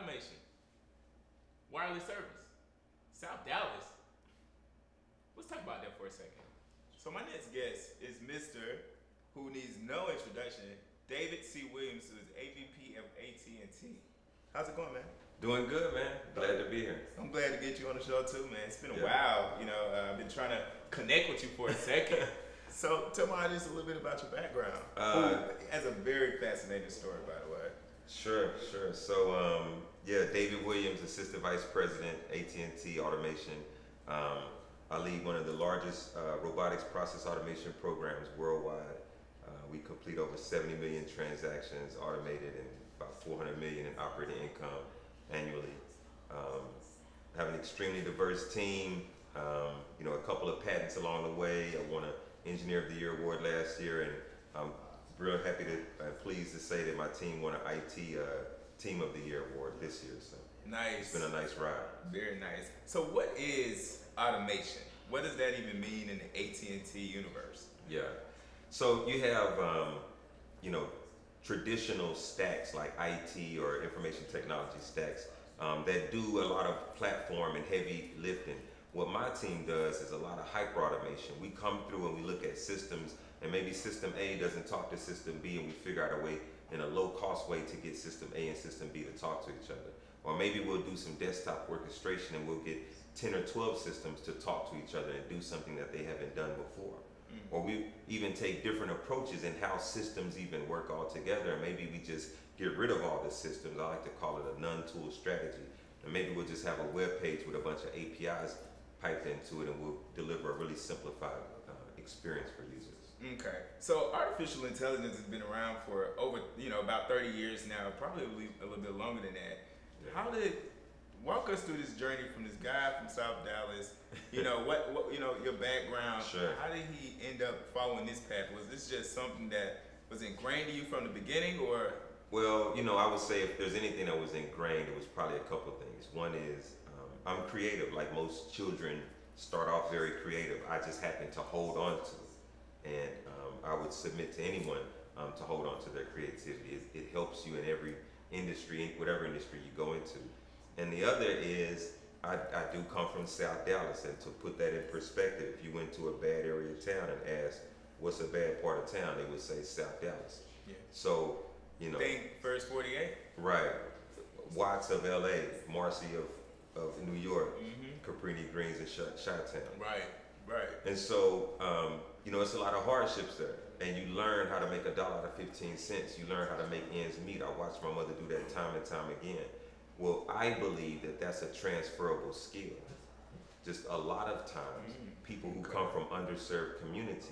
automation, wireless service, South Dallas. Let's talk about that for a second. So my next guest is Mr. who needs no introduction, David C. Williams, who is AVP of AT&T. How's it going, man? Doing good, man. Glad to be here. I'm glad to get you on the show too, man. It's been a Yeah. while. You know, uh, I've been trying to connect with you for a second. so tell my audience a little bit about your background. Uh, Who has a very fascinating story, by the way. Sure, sure. So, um, yeah, David Williams, Assistant Vice President, AT&T Automation. Um, I lead one of the largest uh, robotics process automation programs worldwide. Uh, we complete over 70 million transactions automated and about 400 million in operating income annually. Um, have an extremely diverse team. Um, you know, a couple of patents along the way. I won an Engineer of the Year award last year, and I'm real happy to, uh, pleased to say that my team won an IT uh, Team of the Year award this year. So Nice. it's been a nice ride. Very nice. So, what is automation? What does that even mean in the AT&T universe? Yeah. So you have, um, you know, traditional stacks like IT or information technology stacks um, that do a lot of platform and heavy lifting. What my team does is a lot of hyper automation. We come through and we look at systems, and maybe system A doesn't talk to system B, and we figure out a way in a low cost way to get system A and system B to talk to each other. Or maybe we'll do some desktop orchestration and we'll get 10 or 12 systems to talk to each other and do something that they haven't done before. Or we even take different approaches in how systems even work all together. And maybe we just get rid of all the systems. I like to call it a non-tool strategy. And maybe we'll just have a web page with a bunch of APIs piped into it and we'll deliver a really simplified uh, experience for users. Okay. So, artificial intelligence has been around for over, you know, about 30 years now, probably a little bit longer than that. Yeah. How did walk us through this journey from this guy from South Dallas? You know what? What you know your background? Sure. How did he end up following this path? Was this just something that was ingrained in you from the beginning, or Well, you know, I would say if there's anything that was ingrained, it was probably a couple things. One is um, I'm creative, like most children start off very creative. I just happen to hold on to. And um, I would submit to anyone um, to hold on to their creativity. It, it helps you in every industry, whatever industry you go into. And the other is I, I do come from South Dallas, and to put that in perspective, if you went to a bad area of town and asked, what's a bad part of town, they would say South Dallas. yeah, So, you know, think first 48? Right. Watts of LA, Marcy of, of New York, Mm-hmm. Cabrini Greens and Chi Town. Right, right. And so, um, you know, it's a lot of hardships there. And you learn how to make a dollar out of 15 cents. You learn how to make ends meet. I watched my mother do that time and time again. Well, I believe that that's a transferable skill. Just a lot of times, Mm, people who come from underserved communities,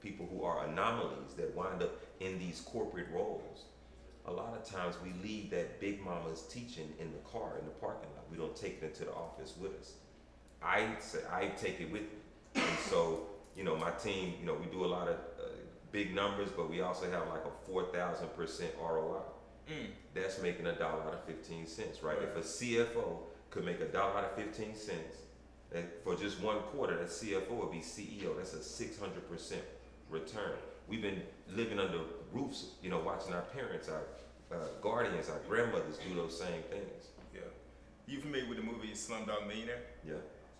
people who are anomalies that wind up in these corporate roles, a lot of times we leave that big mama's teaching in the car in the parking lot. We don't take it into the office with us. I say I take it with me, and so you know my team. You know we do a lot of uh, big numbers, but we also have like a four thousand percent ROI. Mm. That's making a dollar out of fifteen cents, right? Right. If a CFO could make a dollar out of fifteen cents that for just one quarter, that CFO would be CEO. That's a six hundred percent return. We've been living under roofs, you know, watching our parents, our uh, guardians, our grandmothers do those same things. Yeah. You familiar with the movie Slumdog Millionaire? Yeah.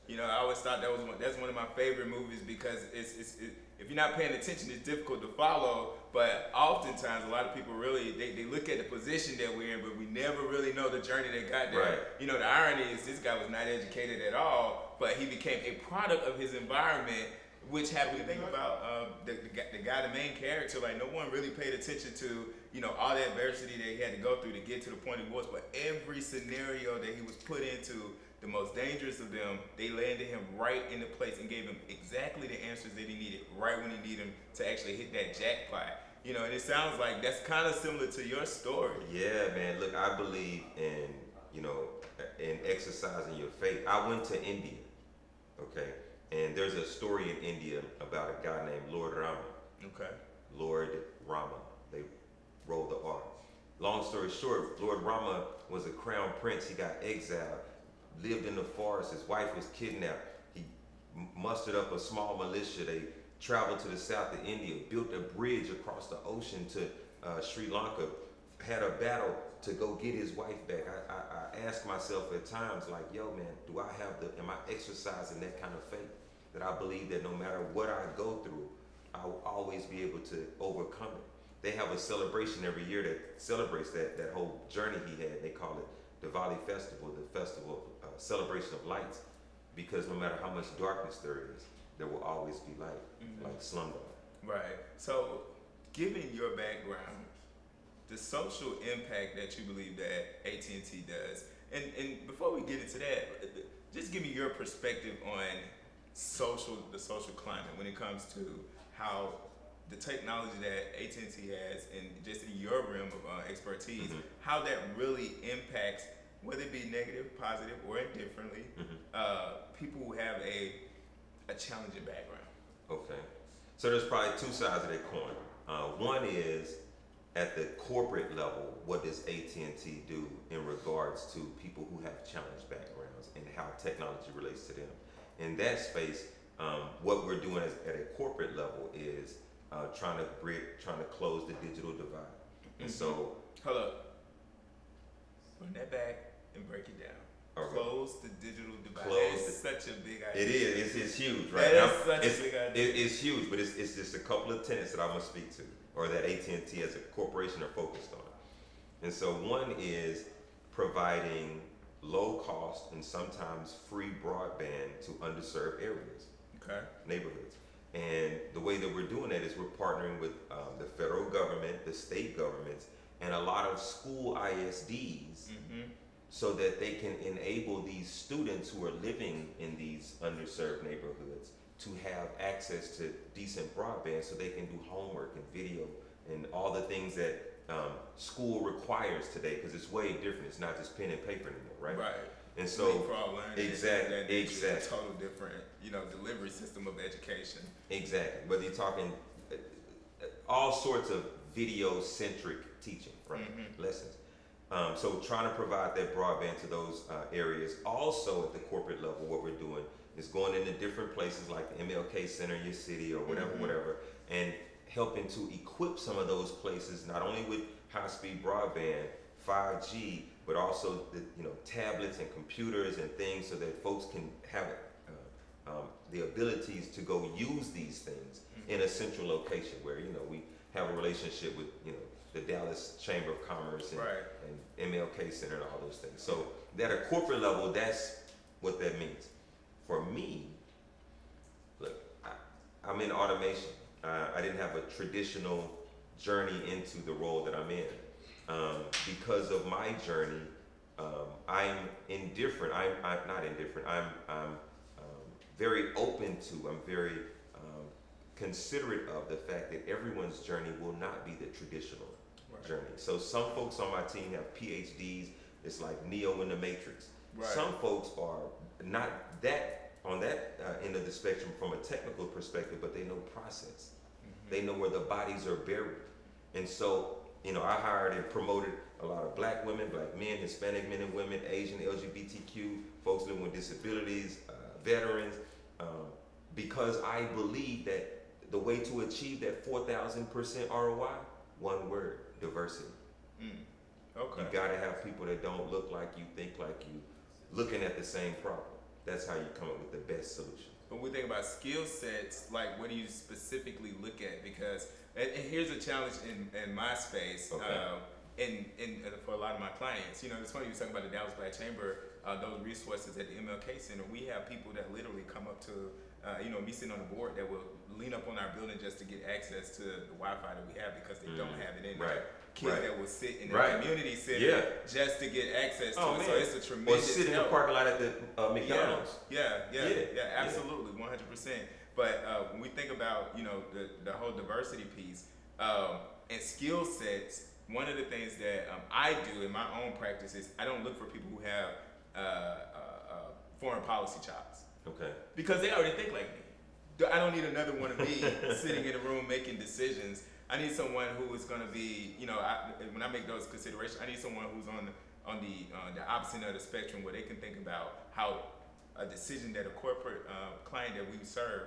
You know, I always thought that was one, that's one of my favorite movies because it's, it's it, if you're not paying attention, it's difficult to follow. But oftentimes, a lot of people really they, they look at the position that we're in, but we never really know the journey that got there. Right. You know, the irony is this guy was not educated at all, but he became a product of his environment. Which happened to think about um, the, the, guy, the guy, the main character. Like no one really paid attention to, you know, all the adversity that he had to go through to get to the point he was. But every scenario that he was put into, the most dangerous of them, they landed him right in the place and gave him exactly the answers that he needed, right when he needed him to actually hit that jackpot. You know, and it sounds like that's kind of similar to your story. Yeah, man. Look, I believe in you know in exercising your faith. I went to India, okay, and there's a story in India about a guy named Lord Rama. Okay. Lord Rama. They rolled the R. Long story short, Lord Rama was a crown prince. He got exiled, lived in the forest. His wife was kidnapped. He mustered up a small militia. They traveled to the south of India, built a bridge across the ocean to uh, Sri Lanka, had a battle to go get his wife back. I, I, I ask myself at times, like, yo, man, do I have the, am I exercising that kind of faith that I believe that no matter what I go through, I will always be able to overcome it. They have a celebration every year that celebrates that, that whole journey he had. They call it the Diwali Festival, the festival celebration of lights, because no matter how much darkness there is, there will always be light, Mhm. like Slumdog. Right. So, given your background, the social impact that you believe that AT and T does, and and before we get into that, just give me your perspective on social the social climate when it comes to how the technology that AT and T has, and just in your realm of uh, expertise, Mhm. how that really impacts, whether it be negative, positive, or indifferently, Mhm. uh, people who have a a challenging background. Okay. So there's probably two sides of that coin. Uh, one is at the corporate level, what does AT&T do in regards to people who have challenged backgrounds and how technology relates to them? In that space, um, what we're doing as, at a corporate level is uh, trying to bridge, trying to close the digital divide. And so, hello. Run that back and break it down. Okay. Close the digital divide. Close It's such a big idea. it is, it's, it's huge, right? That is Now, such a it's, big idea. It, it's huge, but it's, it's just a couple of tenants that I'm gonna speak to, or that AT&T as a corporation are focused on. And so one is providing low cost and sometimes free broadband to underserved areas, Okay. neighborhoods. And the way that we're doing that is we're partnering with um, the federal government, the state governments, and a lot of school ISDs Mm-hmm. So that they can enable these students who are living in these underserved neighborhoods to have access to decent broadband so they can do homework and video and all the things that um, school requires today because it's way different. It's not just pen and paper anymore, right? Right. And so, Leapfrog learning. exact- that nature. A total different, you know, delivery system of education. exactly. Whether you're talking uh, uh, all sorts of video centric teaching, right? Mhm. Lessons. Um, so trying to provide that broadband to those uh, areas. Also at the corporate level, what we're doing is going into different places like the MLK Center in your city or whatever, Mhm. whatever, and helping to equip some of those places not only with high-speed broadband, 5G, but also the you know tablets and computers and things so that folks can have uh, um, the abilities to go use these things in a central location where you know we have a relationship with you know the Dallas Chamber of Commerce and, Right. and MLK Center and all those things. So at a corporate level, that's what that means. For me, look, I, I'm in automation. Uh, I didn't have a traditional journey into the role that I'm in. Um, because of my journey, um, I'm indifferent. I'm, I'm not indifferent. I'm, I'm um, very open to, I'm very um, considerate of the fact that everyone's journey will not be the traditional. Journey. So some folks on my team have PhDs. It's like Neo in the Matrix. Right. Some folks are not that on that uh, end of the spectrum from a technical perspective, but they know process. Mhm. They know where the bodies are buried. And so, you know, I hired and promoted a lot of black women, black men, Hispanic men and women, Asian, LGBTQ, folks living with disabilities, uh, veterans, um, because I believe that the way to achieve that 4,000% ROI, one word, diversity. Mm. Okay. You gotta have people that don't look like you, think like you, looking at the same problem. That's how you come up with the best solution. When we think about skill sets, like what do you specifically look at? Because and, and here's a challenge in, in my space, Okay. um, and, and for a lot of my clients. You know, it's funny you talking about the Dallas Black Chamber. Uh, those resources at the MLK Center, we have people that literally come up to, uh, you know, me sitting on the board that will lean up on our building just to get access to the Wi-Fi that we have because they don't Mm, have it in right, there. Kids right. that will sit in the Right. community center Yeah. just to get access to Oh, it. So it's a Or tremendous sit in the help. parking lot at the uh, McDonald's. Yeah, yeah, yeah, Yeah, yeah, yeah. absolutely, one hundred percent. But uh, when we think about you know the the whole diversity piece um, and skill sets, one of the things that um, I do in my own practice is I don't look for people who have uh, uh, uh, foreign policy chops Okay. because they already think like me. I don't need another one of me sitting in a room making decisions. I need someone who is going to be, you know, I, when I make those considerations, I need someone who's on the, on the uh, the opposite of the spectrum where they can think about how a decision that a corporate uh, client that we serve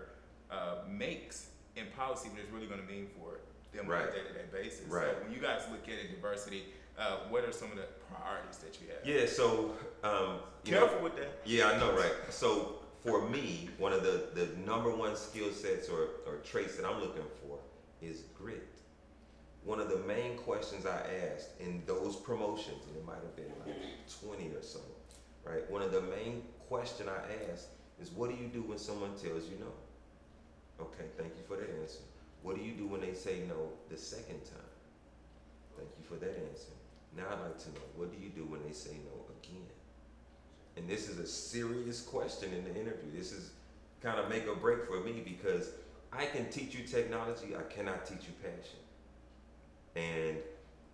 uh, makes in policy, what it's really going to mean for them on a day-to-day basis. Right. So when you guys look at it, diversity, uh, what are some of the priorities that you have? Yeah, so um, you know- Careful with that. Yeah, I know, right? So for me, one of the, the number one skill sets or, or traits that I'm looking for is grit. One of the main questions I asked in those promotions, and it might have been like 20 or so, right? One of the main question I asked is what do you do when someone tells you no? Okay, thank you for that answer. What do you do when they say no the second time? Thank you for that answer. Now I'd like to know, what do you do when they say no again? And this is a serious question in the interview. This is kind of make or break for me because I can teach you technology, I cannot teach you passion. And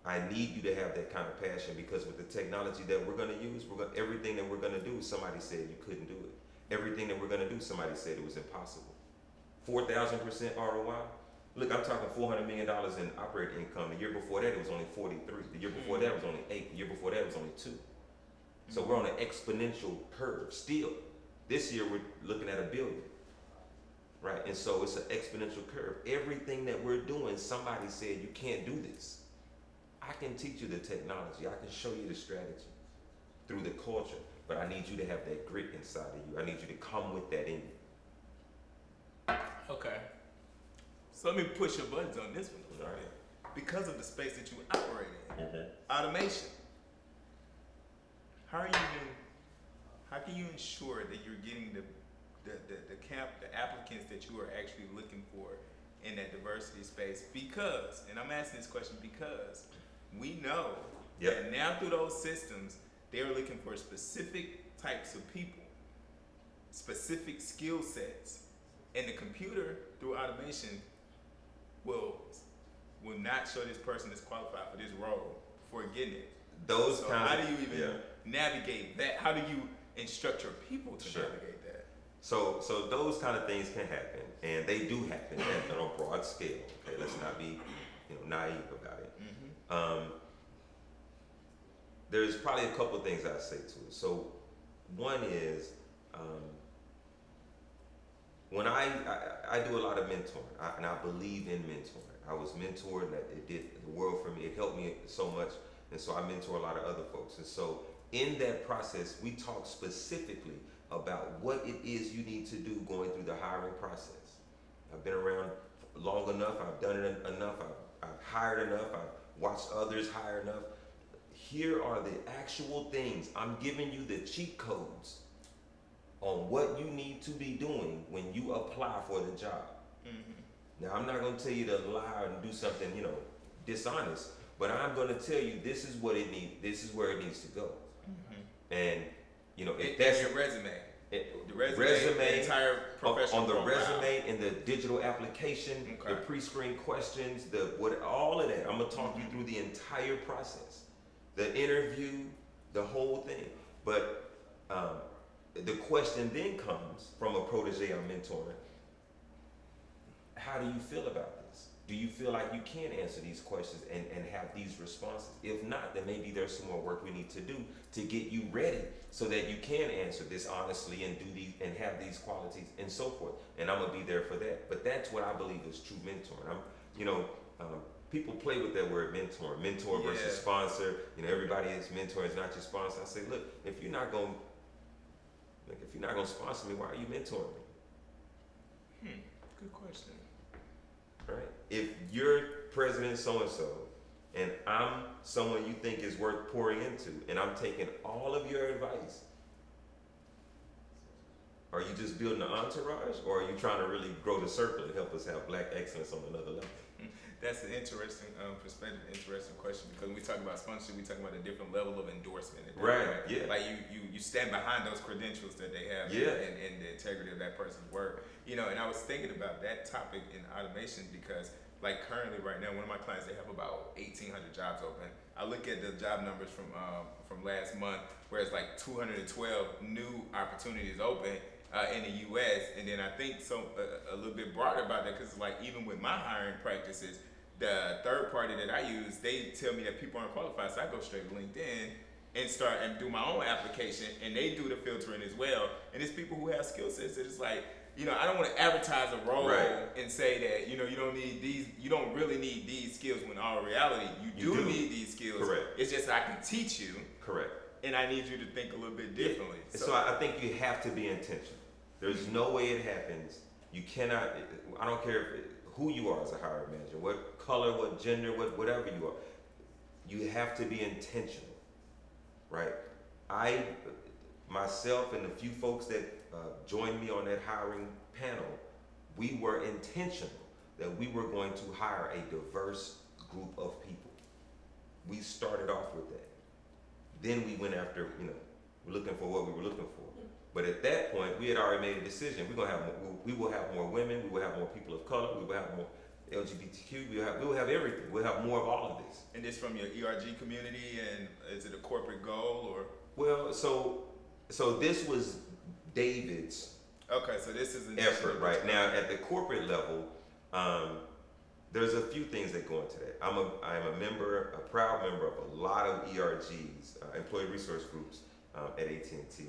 I need you to have that kind of passion because with the technology that we're going to use, we're going everything that we're going to do, somebody said you couldn't do it. Everything that we're going to do, somebody said it was impossible. 4,000% ROI. Look, I'm talking $400 million in operating income. The year before that, it was only 43. The year before mm-hmm. that it was only 8. The year before that it was only 2. So we're on an exponential curve still. This year, we're looking at a billion. Right? And so it's an exponential curve. Everything that we're doing, somebody said you can't do this. I can teach you the technology, I can show you the strategy through the culture, but I need you to have that grit inside of you. I need you to come with that in you. Okay. So let me push your buttons on this one a Alright. Because of the space that you operate in, mm-hmm. automation. How are you even, how can you ensure that you're getting the, the, the, the camp, the applicants that you are actually looking for in that diversity space? Because, and I'm asking this question because we know Yep. that now through those systems, they're looking for specific types of people, specific skill sets. And the computer through automation will will not show this person is qualified for this role before getting it. Those So how do you even yeah. Navigate that? How do you instruct your people to Sure. navigate that? So, so those kind of things can happen, and they do happen at, on a broad scale. Okay, let's not be, you know, naive about it. Um, there's probably a couple of things I say to it. So, one is um, when I, I I do a lot of mentoring, I, and I believe in mentoring. I was mentored, and it did the world for me. It helped me so much, and so I mentor a lot of other folks. And so, in that process, we talk specifically about what it is you need to do going through the hiring process. I've been around long enough. I've done it enough. I've, I've hired enough. I've watched others hire enough. Here are the actual things. I'm giving you the cheat codes on what you need to be doing when you apply for the job. Mm-hmm. Now, I'm not going to tell you to lie and do something, you know, dishonest, but I'm going to tell you this is what it needs. This is where it needs to go. And you know, if that's your resume, it- the resume, the entire on, professional on the profile. resume and the digital application, the pre-screen questions, the what, all of that. I'm gonna talk you through the entire process, the interview, the whole thing. But um, the question then comes from a protege I'm mentoring. How do you feel about this? Do you feel like you can answer these questions and, and have these responses? If not, then maybe there's some more work we need to do to get you ready so that you can answer this honestly and do these and have these qualities and so forth. And I'm gonna be there for that. But that's what I believe is true mentoring. I'm, you know, um, people play with that word mentor, mentor versus sponsor. You know, everybody is mentor is not your sponsor. I say, look, if you're not gonna, like, if you're not gonna sponsor me, why are you mentoring me? Hmm, good question. If you're president so and so, and I'm someone you think is worth pouring into, and I'm taking all of your advice, are you just building an entourage, or are you trying to really grow the circle and help us have black excellence on another level? That's an interesting um, perspective, interesting question because when we talk about sponsorship, we talk about a different level of endorsement. Right, point. yeah. Like you, you, you stand behind those credentials that they have Yeah. and, and the integrity of that person's work. You know, and I was thinking about that topic in automation because like currently right now, one of my clients, they have about 1,800 jobs open. I look at the job numbers from, um, from last month where it's like 212 new opportunities open uh, in the U.S. And then I think so uh, a little bit broader about that because like even with my hiring practices, the third party that I use, they tell me that people aren't qualified, so I go straight to LinkedIn and start and do my own application, and they do the filtering as well. And it's people who have skill sets that it's like you know, I don't want to advertise a role Right. and say that you know you don't need these, you don't really need these skills. When all reality, you, You do, do. need these skills. Correct. It's just I can teach you, Correct. and I need you to think a little bit differently. So, I, I think you have to be intentional. There's no way it happens. You cannot. I don't care if, who you are as a hiring manager, what color, what gender, what whatever you are. You have to be intentional, right? I, myself, and the few folks that uh, joined me on that hiring panel, we were intentional that we were going to hire a diverse group of people. We started off with that. Then we went after, you know, we're looking for what we were looking for. But at that point, we had already made a decision. We're gonna have more, we will have more women. We will have more people of color. We will have more LGBTQ. We will have we will have everything. We'll have more of all of this. and this from your ERG community, and is it a corporate goal or? Well, so so this was David's Okay, so this is an effort right now at the corporate level. Um, there's a few things that go into that. I'm a I'm a member, a proud member of a lot of ERGs, uh, employee resource groups um, at AT&T.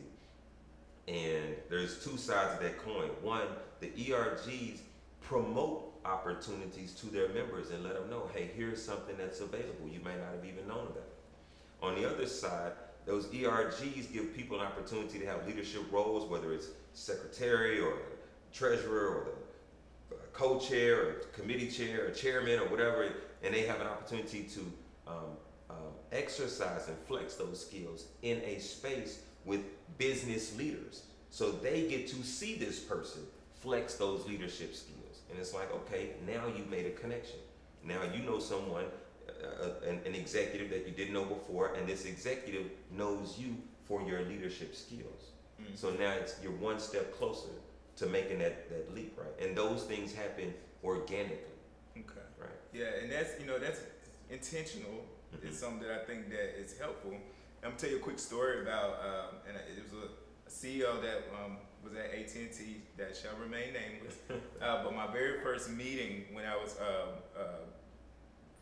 And there's two sides of that coin. One, the ERGs promote opportunities to their members and let them know, hey, here's something that's available. You may not have even known about it. On the other side, those ERGs give people an opportunity to have leadership roles, whether it's secretary or treasurer or the uh, co-chair or committee chair or chairman or whatever, and they have an opportunity to um, um, exercise and flex those skills in a space with business leaders. So they get to see this person flex those leadership skills. And it's like, okay, now you've made a connection. Now you know someone, uh, uh, an, an executive that you didn't know before, and this executive knows you for your leadership skills. Mm. So now it's you're one step closer to making that, that leap, right? And those things happen organically, Okay. right? Yeah, and that's you know that's intentional. Mhm. It's something that I think that is helpful. I'm gonna tell you a quick story about, um, and it was a, CEO that um, was at AT&T that shall remain nameless. uh, but my very first meeting when I was um, uh,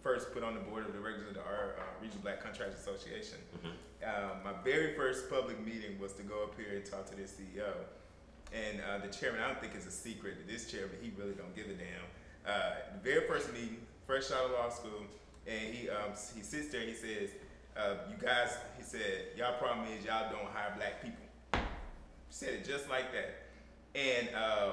first put on the board of directors of the R, uh, Regional Black Contractors Association, Mhm. uh, my very first public meeting was to go up here and talk to this CEO. And uh, the chairman, I don't think it's a secret that this chairman, he really don't give a damn. Uh, the very first meeting, fresh out of law school, and he um, he sits there. and He says, uh, "You guys," he said, "Y'all problem is y'all don't hire black people." Said it just like that, and uh,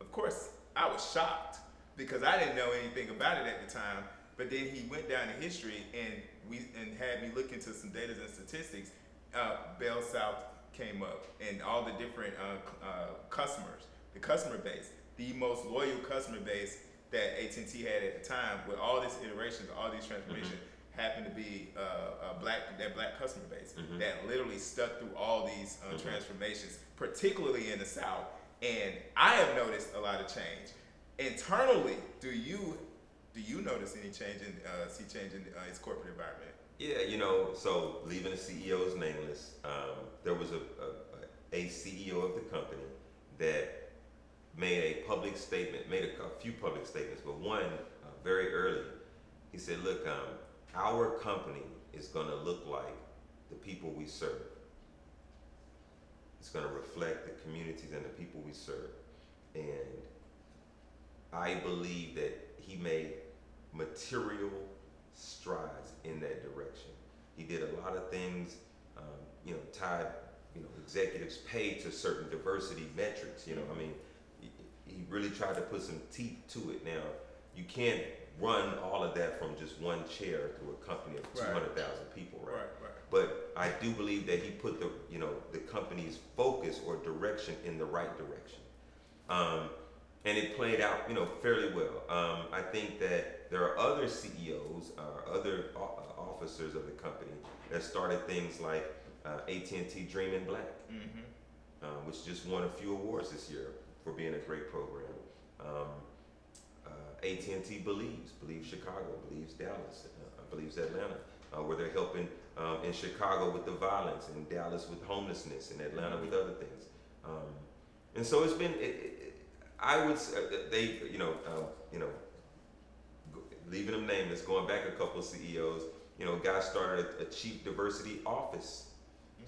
of course I was shocked because I didn't know anything about it at the time. But then he went down in history and we and had me look into some data and statistics. Uh, Bell South came up and all the different uh, uh, customers, the customer base, the most loyal customer base that AT&T had at the time, with all these iterations, all these transformations, happened to be uh, a black that black customer base Mhm. that literally stuck through all these uh, Mhm. transformations, particularly in the South. And I have noticed a lot of change internally. Do you do you notice any change in uh, see change in uh, its corporate environment? Yeah, you know, so leaving the CEO's nameless, um, there was a, a, a CEO of the company that made a public statement, made a, a few public statements, but one uh, very early. He said, "Look, um, our company is going to look like the people we serve. It's going to reflect the communities and the people we serve." And I believe that he made material strides in that direction. He did a lot of things, um, you know, tied, you know, executives pay to certain diversity metrics. You know, I mean, he, he really tried to put some teeth to it. Now, you can't run all of that from just one chair through a company of Right. 200,000 people, right? right. But I do believe that he put the, you know, the company's focus or direction in the right direction. Um, and it played out, you know, fairly well. Um, I think that there are other CEOs or other o- uh, officers of the company that started things like uh, AT&T Dream in Black, Mm-hmm. uh, which just won a few awards this year for being a great program. Um, uh, AT&T believes, believes Chicago, believes Dallas, uh, believes Atlanta, uh, where they're helping um, in Chicago with the violence, in Dallas with homelessness, in Atlanta with other things. Um, and so it's been, it, it, I would say they, you know, um, you know, leaving them nameless, going back a couple of CEOs, you know, guys started a, a chief diversity office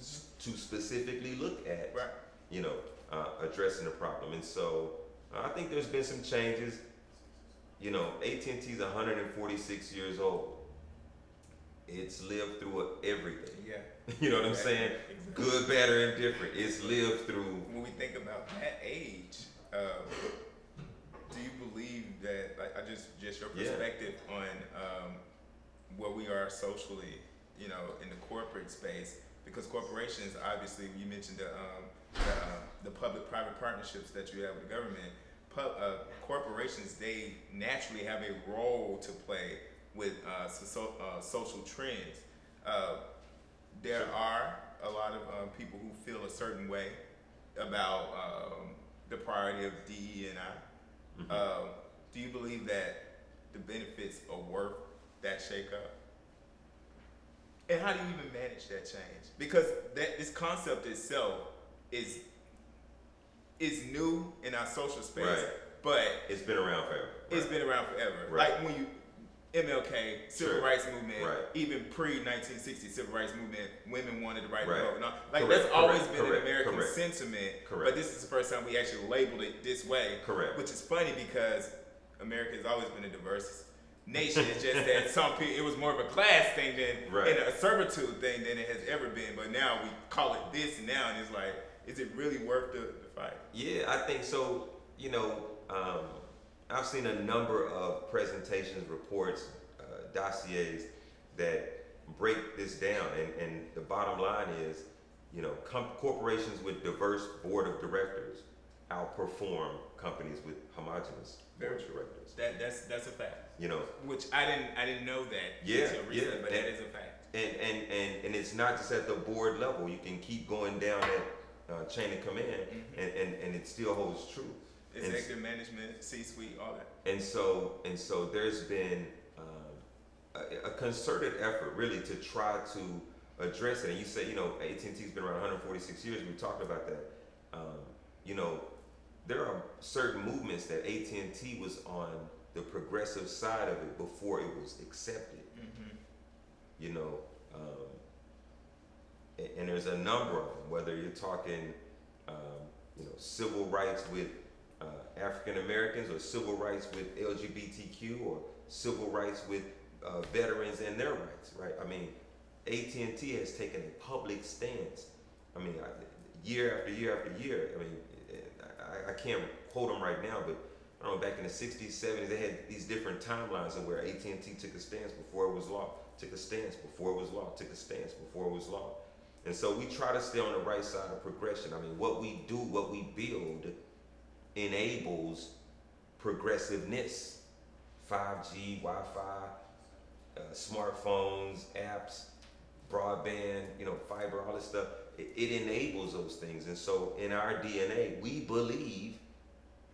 s- to specifically look at Right. you know, uh, addressing the problem. And so uh, I think there's been some changes. You know, AT&T is 146 years old. It's lived through everything. Yeah. You know what I'm saying? Exactly. Good, bad, or indifferent. It's lived through. When we think about that age, um, do you believe that, like, I just, just your Yeah. perspective on um, where we are socially, you know, in the corporate space? Because corporations, obviously, you mentioned the, um, the, uh, the public-private partnerships that you have with the government. Pub, uh, corporations, they naturally have a role to play with uh, so, uh, social trends. Uh, there Sure. are a lot of um, people who feel a certain way about um, the priority of DE and I. Mhm. Um, do you believe that the benefits are worth that shakeup? And how do you even manage that change? Because that this concept itself is is new in our social space, Right. but It's been around forever. it's Right. been around forever. Right. Like when you MLK, civil Sure. rights movement, Right. even pre 1960 civil rights movement, women wanted the right Right. to vote. Like Correct, that's always correct, been correct, an American correct. sentiment. Correct. But this is the first time we actually labeled it this way. Correct. Which is funny because America has always been a diverse nation. It's just that some people it was more of a class thing than Right. and a servitude thing than it has ever been. But now we call it this now, and it's like, is it really worth the, the fight? Yeah, I think so. You know, um, I've seen a number of presentations, reports, uh, dossiers that break this down, and, and the bottom line is, you know, com- corporations with diverse board of directors outperform companies with homogenous board of directors. That that's that's a fact. You know, Which I didn't I didn't know that Yeah, until recently, yeah, but and- that is a fact. and and and and it's not just at the board level. You can keep going down that uh, chain of command, Mhm. and, and and it still holds true. And- Executive management, C-suite, all that. And so, and so there's been um, a, a concerted effort really to try to address it. And you say, you know, AT&T's been around 146 years. We talked about that. Um, you know, there are certain movements that AT&T was on the progressive side of it before it was accepted. Mm-hmm. You know, um, a- and there's a number of them. Whether you're talking, um, you know, civil rights with uh, African Americans, or civil rights with LGBTQ, or civil rights with uh, veterans and their rights, right? I mean, AT&T has taken a public stance. I mean, year after year after year. I mean, I, I can't quote them right now, but I don't know. Back in the '60s, '70s, they had these different timelines of where AT&T took a stance before it was law, took a stance before it was law, took a stance before it was law. And so we try to stay on the right side of progression. I mean, what we do, what we build, enables progressiveness. 5G, Wi-Fi, uh, smartphones, apps, broadband, you know, fiber, all this stuff. It, it enables those things. And so in our DNA, we believe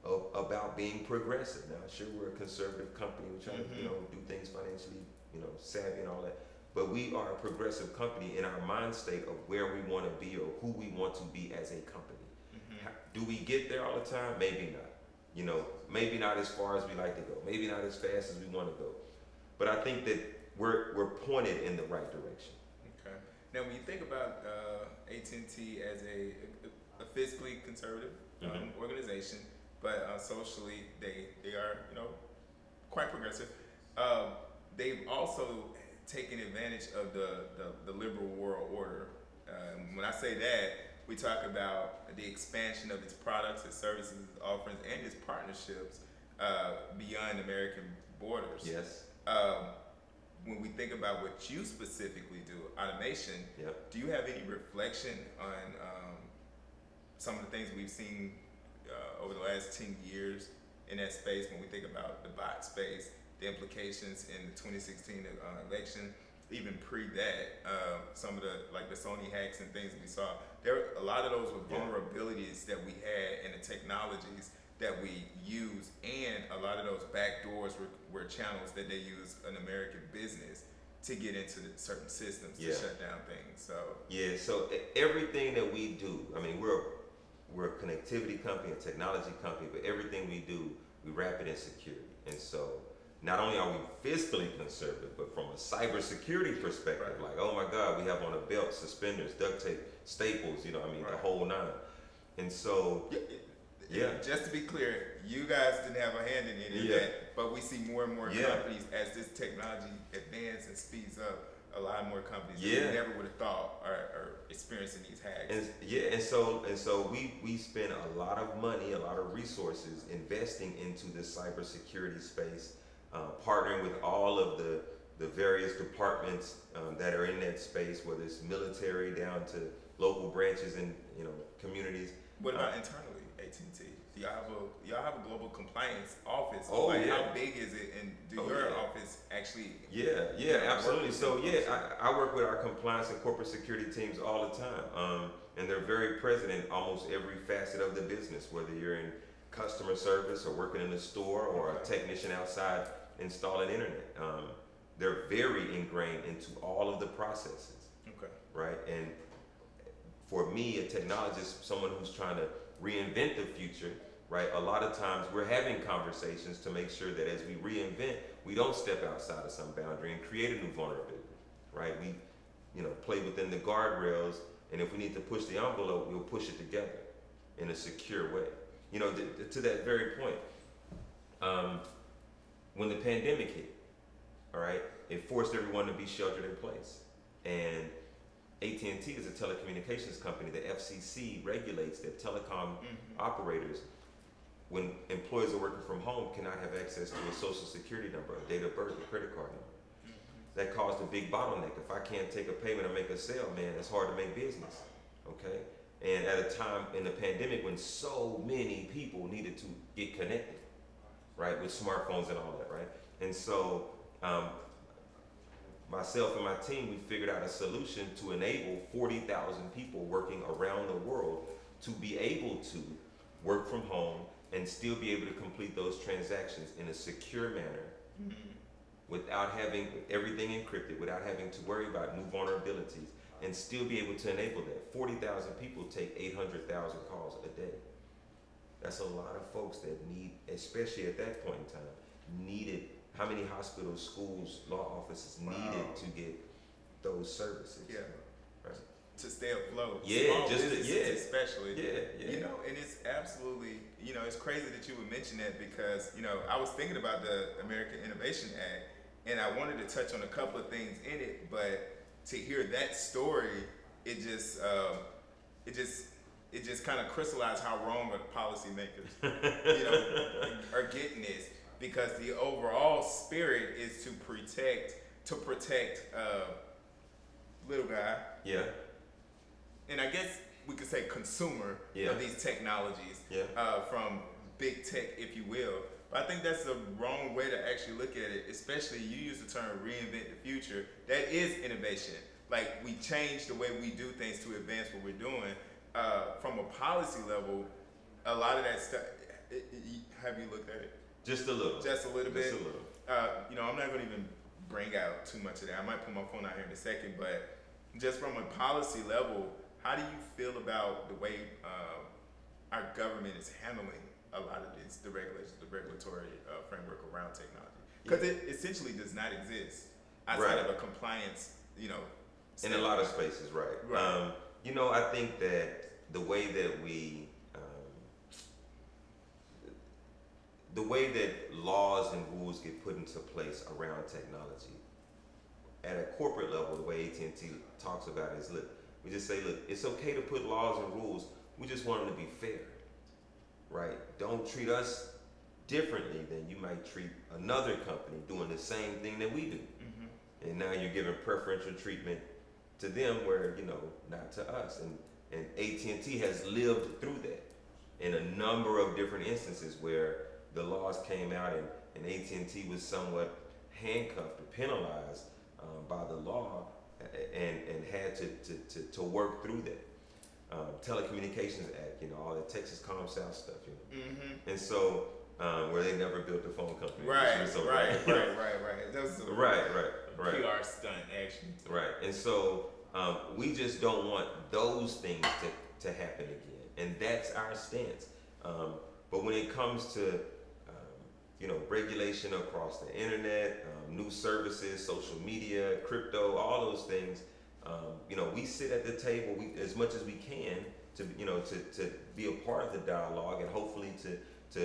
of, about being progressive. Now, sure, we're a conservative company. We try to, you Mhm. know, do things financially, you know, savvy and all that. But we are a progressive company in our mind state of where we want to be or who we want to be as a company. Mm-hmm. Do we get there all the time? Maybe not. You know, maybe not as far as we like to go. Maybe not as fast as we want to go. But I think that we're we're pointed in the right direction. Okay. Now, when you think about uh, AT&T as a, a fiscally conservative um, Mhm. organization, but uh, socially they they are you know quite progressive. Um, they've also taken advantage of the the, the liberal world order. Um, when I say that, we talk about the expansion of its products, its services, its offerings, and its partnerships uh, beyond American borders. Yes. Um, when we think about what you specifically do, automation, Yep. do you have any reflection on um, some of the things we've seen uh, over the last 10 years in that space when we think about the bot space, the implications in the 2016 uh, election, even pre that, uh, some of the like the Sony hacks and things we saw, there a lot of those were Yeah. vulnerabilities that we had in the technologies that we use, and a lot of those back doors were, were channels that they use an American business to get into certain systems to shut down things. So Yeah. So everything that we do, I mean, we're we're a connectivity company, a technology company, but everything we do, we wrap it in security. And so not only are we fiscally conservative, but from a cybersecurity perspective, Right. like, oh my God, we have on a belt, suspenders, duct tape, staples, you know, I mean, the whole nine. And so, Yeah, Yeah. Just to be clear, you guys didn't have a hand in any of Yeah. that, but we see more and more Yeah. companies as this technology advances and speeds up. A lot more companies that Yeah. we never would have thought are, are experiencing these hacks. and yeah, and so and so we we spend a lot of money, a lot of resources investing into the cybersecurity space, uh, partnering with all of the the various departments um, that are in that space, whether it's military down to local branches and you know communities. what uh, about internally, AT and T? Do y'all have a y'all have a global compliance office? Oh, like, yeah. How big is it, and do Oh, your yeah. office actually? Yeah, yeah, Yeah, absolutely. So yeah. I, I work with our compliance and corporate security teams all the time, um, and they're very present in almost every facet of the business. Whether you're in customer service or working in a store or a technician outside installing internet, um, they're very ingrained into all of the processes, Okay. right? And for me, a technologist, someone who's trying to reinvent the future, right? A lot of times we're having conversations to make sure that as we reinvent, we don't step outside of some boundary and create a new vulnerability, right? We, you know, play within the guardrails, and if we need to push the envelope, we'll push it together in a secure way. You know, th- to that very point, um, when the pandemic hit, all right, it forced everyone to be sheltered in place, and AT&T is a telecommunications company. The FCC regulates that telecom Mhm. operators, when employees are working from home, cannot have access to a social security number, a date of birth, a credit card number. That caused a big bottleneck. If I can't take a payment or make a sale, man, it's hard to make business. Okay? And at a time in the pandemic when so many people needed to get connected, right, with smartphones and all that, right? And so, um, myself and my team, we figured out a solution to enable 40,000 people working around the world to be able to work from home and still be able to complete those transactions in a secure manner Mhm. without having everything encrypted, without having to worry about new vulnerabilities, and still be able to enable that. 40,000 people take 800,000 calls a day. That's a lot of folks that need, especially at that point in time, needed, how many hospitals, schools, law offices Wow. needed to get those services? Yeah. Right. To stay afloat. Yeah, Small just to- yeah. especially. Yeah, yeah. You know, and it's absolutely, you know, it's crazy that you would mention that because, you know, I was thinking about the American Innovation Act and I wanted to touch on a couple of things in it, but to hear that story, it just, um, it just, it just kind of crystallized how wrong the policymakers, you know, are getting this because the overall spirit is to protect, to protect, uh, little guy, Yeah, and I guess we could say consumer Yeah. of these technologies yeah, uh, from big tech, if you will. But I think that's the wrong way to actually look at it, especially you use the term reinvent the future. That is innovation. Like we change the way we do things to advance what we're doing. Uh, from a policy level, a lot of that stuff, have you looked at it? just a little. Just a little bit? Just a little. uh, you know, I'm not going to even bring out too much of that. I might put my phone out here in a second, but just from a policy level, how do you feel about the way uh, our government is handling a lot of this, the regulations, the regulatory uh, framework around technology? Because it essentially does not exist outside Right. of a compliance, you know. in a lot of spaces, right? Right. Um, you know, I think that the way that we, um, the way that laws and rules get put into place around technology, at a corporate level, the way AT and T talks about it is, look, we just say, look, it's okay to put laws and rules. We just want them to be fair, right? Don't treat us differently than you might treat another company doing the same thing that we do Mhm. and now you're giving preferential treatment to them where you know not to us and and AT&T has lived through that in a number of different instances where the laws came out and, and AT&T was somewhat handcuffed or penalized um, by the law and, and had to, to, to, to work through that. Um, Telecommunications Act, you know, all the Texas ComSouth stuff, you know. Mhm. And so, um, where they never built a phone company. Right, So, right, right, right, right. That was a Right, right, right. PR stunt, actually. Right, and so um, we just don't want those things to, to happen again, and that's our stance. Um, but when it comes to um, you know regulation across the internet, um, new services, social media, crypto, all those things, Um, you know, we sit at the table we, as much as we can to, you know, to, to be a part of the dialogue and hopefully to, to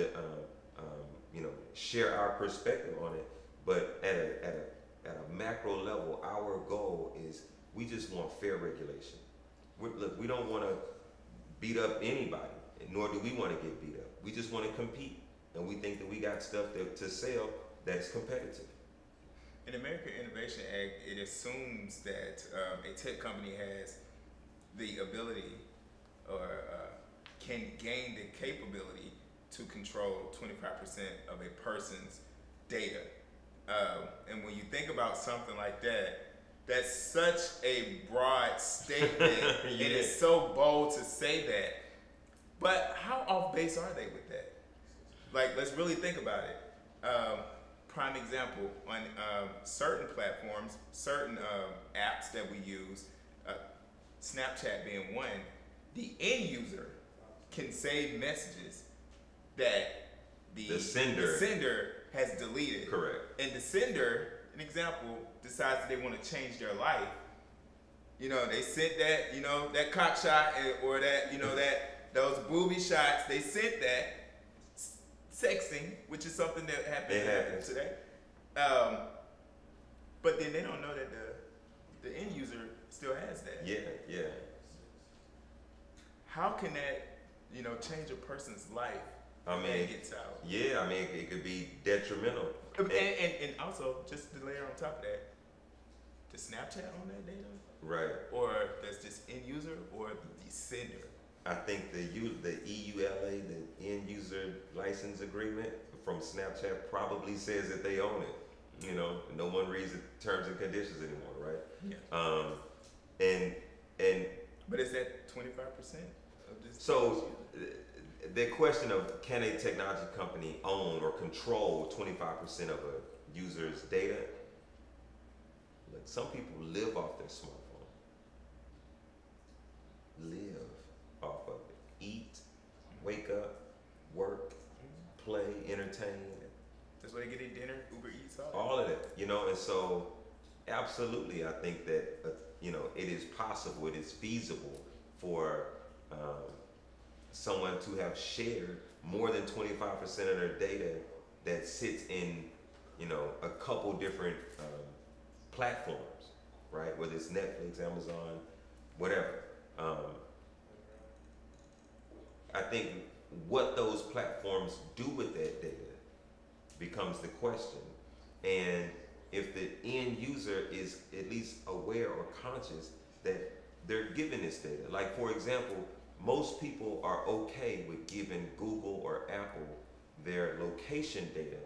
um, you know, share our perspective on it. But at a, at a, at a macro level, our goal is we just want fair regulation. we look, we don't want to beat up anybody, nor do we want to get beat up. We just want to compete, and we think that we got stuff to sell that's competitive. In the American Innovation Act, it assumes that um, a tech company has the ability or uh, can gain the capability to control 25% of a person's data. Um, and when you think about something like that, that's such a broad statement. Yeah. It is so bold to say that. But how off base are they with that? Like, let's really think about it. Um, prime example on um, certain platforms, certain um, apps that we use, uh, Snapchat being one, the end user can save messages that the, The sender- the sender has deleted. Correct. And the sender, an example, decides that they want to change their life. You know, they sent that, you know, that cock shot or that, you know, that those booby shots. They sent that sexting, which is something that happens, It happens. today. Um, but then they don't know that the the end user still has that. Yeah, yeah. How can that, you know, change a person's life? I mean, it gets out. Yeah, I mean, it could be detrimental. And, and, and also, just to layer on top of that, the Snapchat on that data, Right. or that's just end user, or the sender. I think the U, the EULA, the end user license agreement from Snapchat probably says that they own it. You know, no one reads the terms and conditions anymore, right? Yeah. Um, and and But is that twenty five percent of this? so the question of can a technology company own or control 25% of a user's data? Look, some people live off their smartphone. Live off of it. Eat, wake up, work, play, entertain, That's where they get their dinner, Uber Eats, all. all of that, you know, and so absolutely, I think that, uh, you know, it is possible, it is feasible for um, someone to have shared more than 25% of their data that sits in, you know, a couple different um, platforms, right? Whether it's Netflix, Amazon, whatever. Um, I think what those platforms do with that data becomes the question. And if the end user is at least aware or conscious that they're given this data, like for example, most people are okay with giving Google or Apple their location data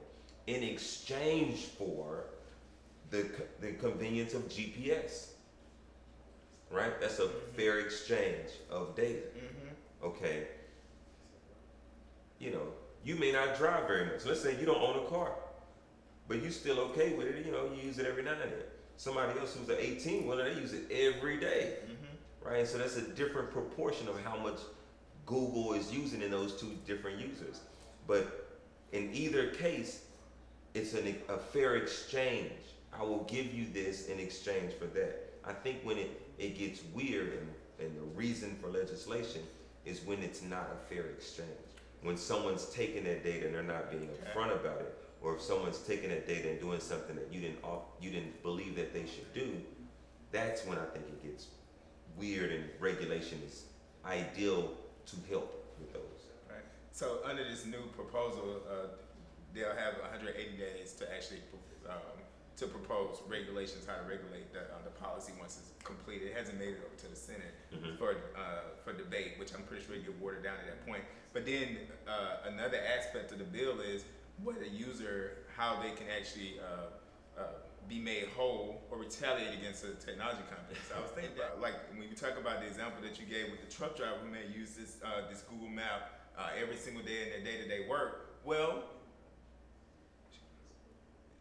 in exchange for the, the convenience of GPS. Right? That's a fair exchange of data. Mm-hmm. Okay. You know, you may not drive very much. Let's say you don't own a car, but you're still okay with it. You know, you use it every now and then. Somebody else who's an 18 wheeler, they use it every day, Mm-hmm. Right? So that's a different proportion of how much Google is using in those two different users. But in either case, it's an, a fair exchange. I will give you this in exchange for that. I think when it, it gets weird and, and the reason for legislation is when it's not a fair exchange. When someone's taking that data and they're not being upfront about it, or if someone's taking that data and doing something that you didn't you didn't believe that they should do, that's when I think it gets weird and regulation is ideal to help with those. Right. So under this new proposal, uh, they'll have 180 days to actually um, to propose regulations how to regulate the, uh, the policy once it's completed. It hasn't made it over to the Senate Mhm. for uh, for debate, which I'm pretty sure it get watered down at that point. But then uh, another aspect of the bill is what a user how they can actually uh, uh, be made whole or retaliate against a technology company. So I was thinking about like when you talk about the example that you gave with the truck driver who may use this uh, this Google Map uh, every single day in their day to day work. Well,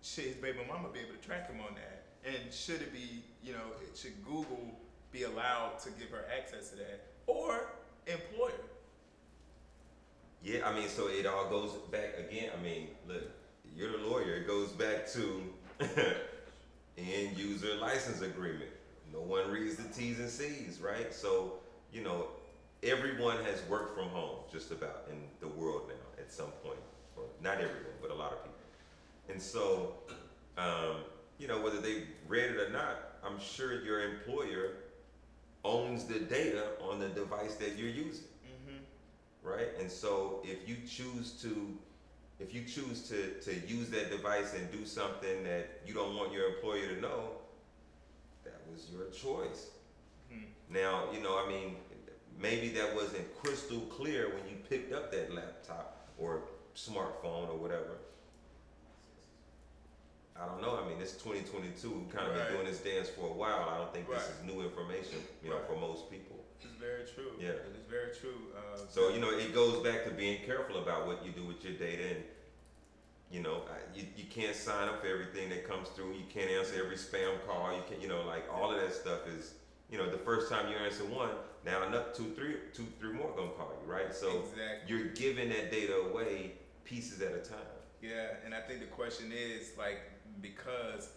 should his baby mama be able to track him on that? And should it be, you know, should Google be allowed to give her access to that? Or employer? Yeah, I mean, so it all goes back again. I mean, look, you're the lawyer. It goes back to end user license agreement. no one reads the T's and C's, right? So, you know, everyone has worked from home just about in the world now at some point. Not everyone, but a lot of people. And so, um, you know, whether they read it or not, I'm sure your employer owns the data on the device that you're using, Mm-hmm. right? And so if you choose to if you choose to, to use that device and do something that you don't want your employer to know, that was your choice. Hmm. Now, you know, I mean, maybe that wasn't crystal clear when you picked up that laptop or smartphone or whatever. I don't know. I mean, it's 2022. We've kind of Right. been doing this dance for a while. I don't think this is new information, you know, Right. for most people. It's very true. Yeah. It is very true. Uh, So you know, it goes back to being careful about what you do with your data, and you know, I- you, you can't sign up for everything that comes through. You can't answer every spam call. You can't you know, like all of that stuff is, you know, the first time you answer one, now another two, three, two, three more gonna call you, right? So exactly. you're giving that data away pieces at a time. Yeah, and I think the question is like because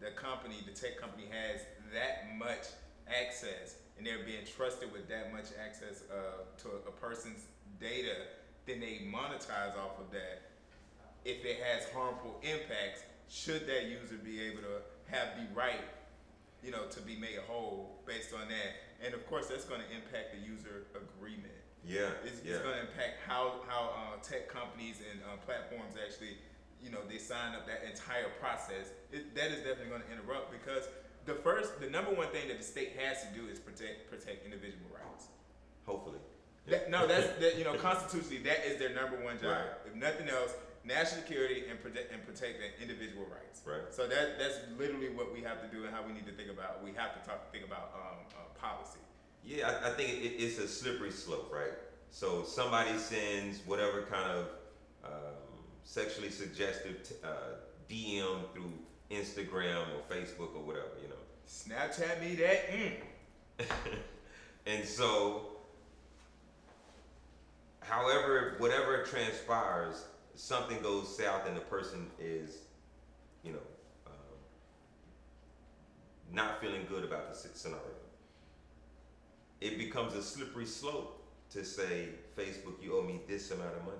the company, the tech company, has that much access, and they're being trusted with that much access uh, to a person's data, then they monetize off of that. If it has harmful impacts, should that user be able to have the right, you know, to be made whole based on that? And of course, that's going to impact the user agreement. Yeah, It's, yeah, it's going to impact how how uh, tech companies and uh, platforms actually, you know, they sign up that entire process. It, that is definitely going to interrupt because the first, the number one thing that the state has to do is protect protect individual rights. hopefully. That, no, that's that, you know constitutionally that is their number one job. Right. If nothing else, national security and protect and protect the individual rights. Right. So that that's literally what we have to do and how we need to think about. We have to talk think about um, uh, policy. Yeah, I, I think it, it's a slippery slope, right? So somebody sends whatever kind of um, sexually suggestive t- uh, DM through Instagram or Facebook or whatever, you know. Snapchat me that. Mm. And so, however, whatever transpires, something goes south and the person is, you know, um, not feeling good about the scenario. It becomes a slippery slope to say, Facebook, you owe me this amount of money.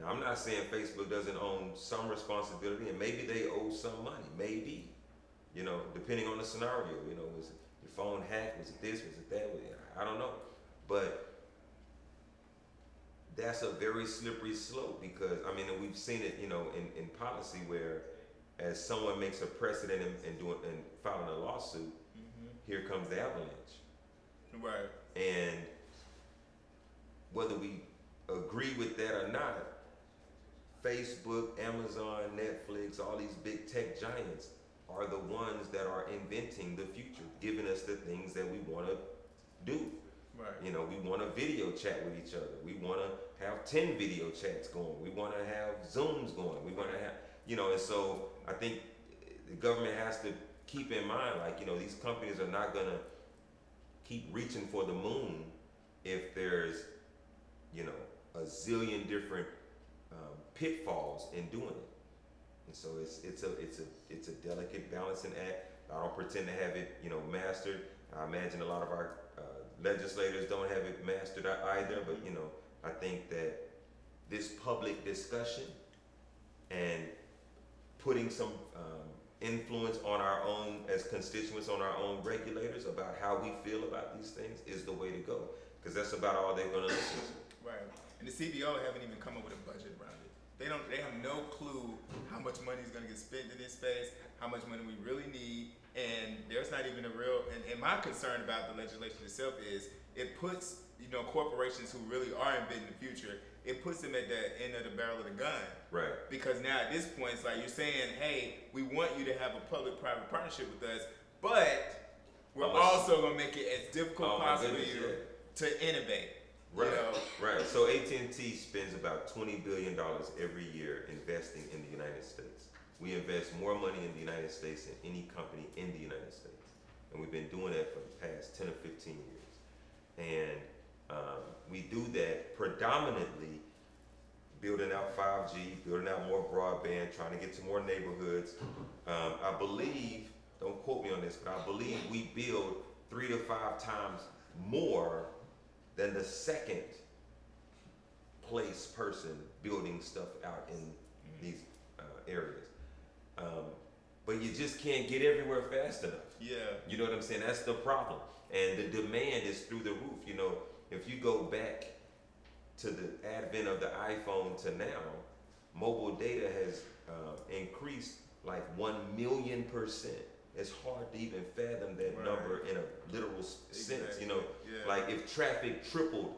Now, I'm not saying Facebook doesn't own some responsibility, and maybe they owe some money, maybe, you know, depending on the scenario. You know, was your phone hacked? Was it this? Was it that? Was it, I don't know, but that's a very slippery slope because I mean, we've seen it, you know, in, in policy where as someone makes a precedent and, and doing and filing a lawsuit, mm-hmm. here comes the avalanche. Right. And whether we agree with that or not, Facebook, Amazon, Netflix, all these big tech giants are the ones that are inventing the future, giving us the things that we want to do. Right. You know, we want to video chat with each other. We want to have 10 video chats going. We want to have Zooms going. We want to have, you know, and so I think the government has to keep in mind, like, you know, these companies are not going to keep reaching for the moon if there's, you know, a zillion different pitfalls in doing it. And so it's it's a it's a it's a delicate balancing act. I don't pretend to have it, you know, mastered. I imagine a lot of our uh, legislators don't have it mastered either. But you know, I think that this public discussion and putting some um, influence on our own as constituents, on our own regulators about how we feel about these things is the way to go. Because that's about all they're going to listen to. Right. And the CBO haven't even come up with a budget. They don't. They have no clue how much money is going to get spent in this space, how much money we really need, and there's not even a real. And, and my concern about the legislation itself is it puts you know corporations who really are in bid in the future. It puts them at the end of the barrel of the gun. Right. Because now at this point, it's like you're saying, hey, we want you to have a public-private partnership with us, but we're also gonna make it as difficult Oh, possible to innovate. Right, You know? right. So AT&T spends about $20 billion every year investing in the United States. We invest more money in the United States than any company in the United States. And we've been doing that for the past 10 or 15 years. And um, we do that predominantly building out 5G, building out more broadband, trying to get to more neighborhoods. Um, I believe don't quote me on this, but I believe we build three to five times more than the second place person building stuff out in these uh, areas. Um, but you just can't get everywhere fast enough. Yeah. You know what I'm saying? That's the problem. And the demand is through the roof. You know, if you go back to the advent of the iPhone to now, mobile data has uh, increased like 1 million percent. It's hard to even fathom that Right. number in a literal s- sense. You know, Yeah. like if traffic tripled,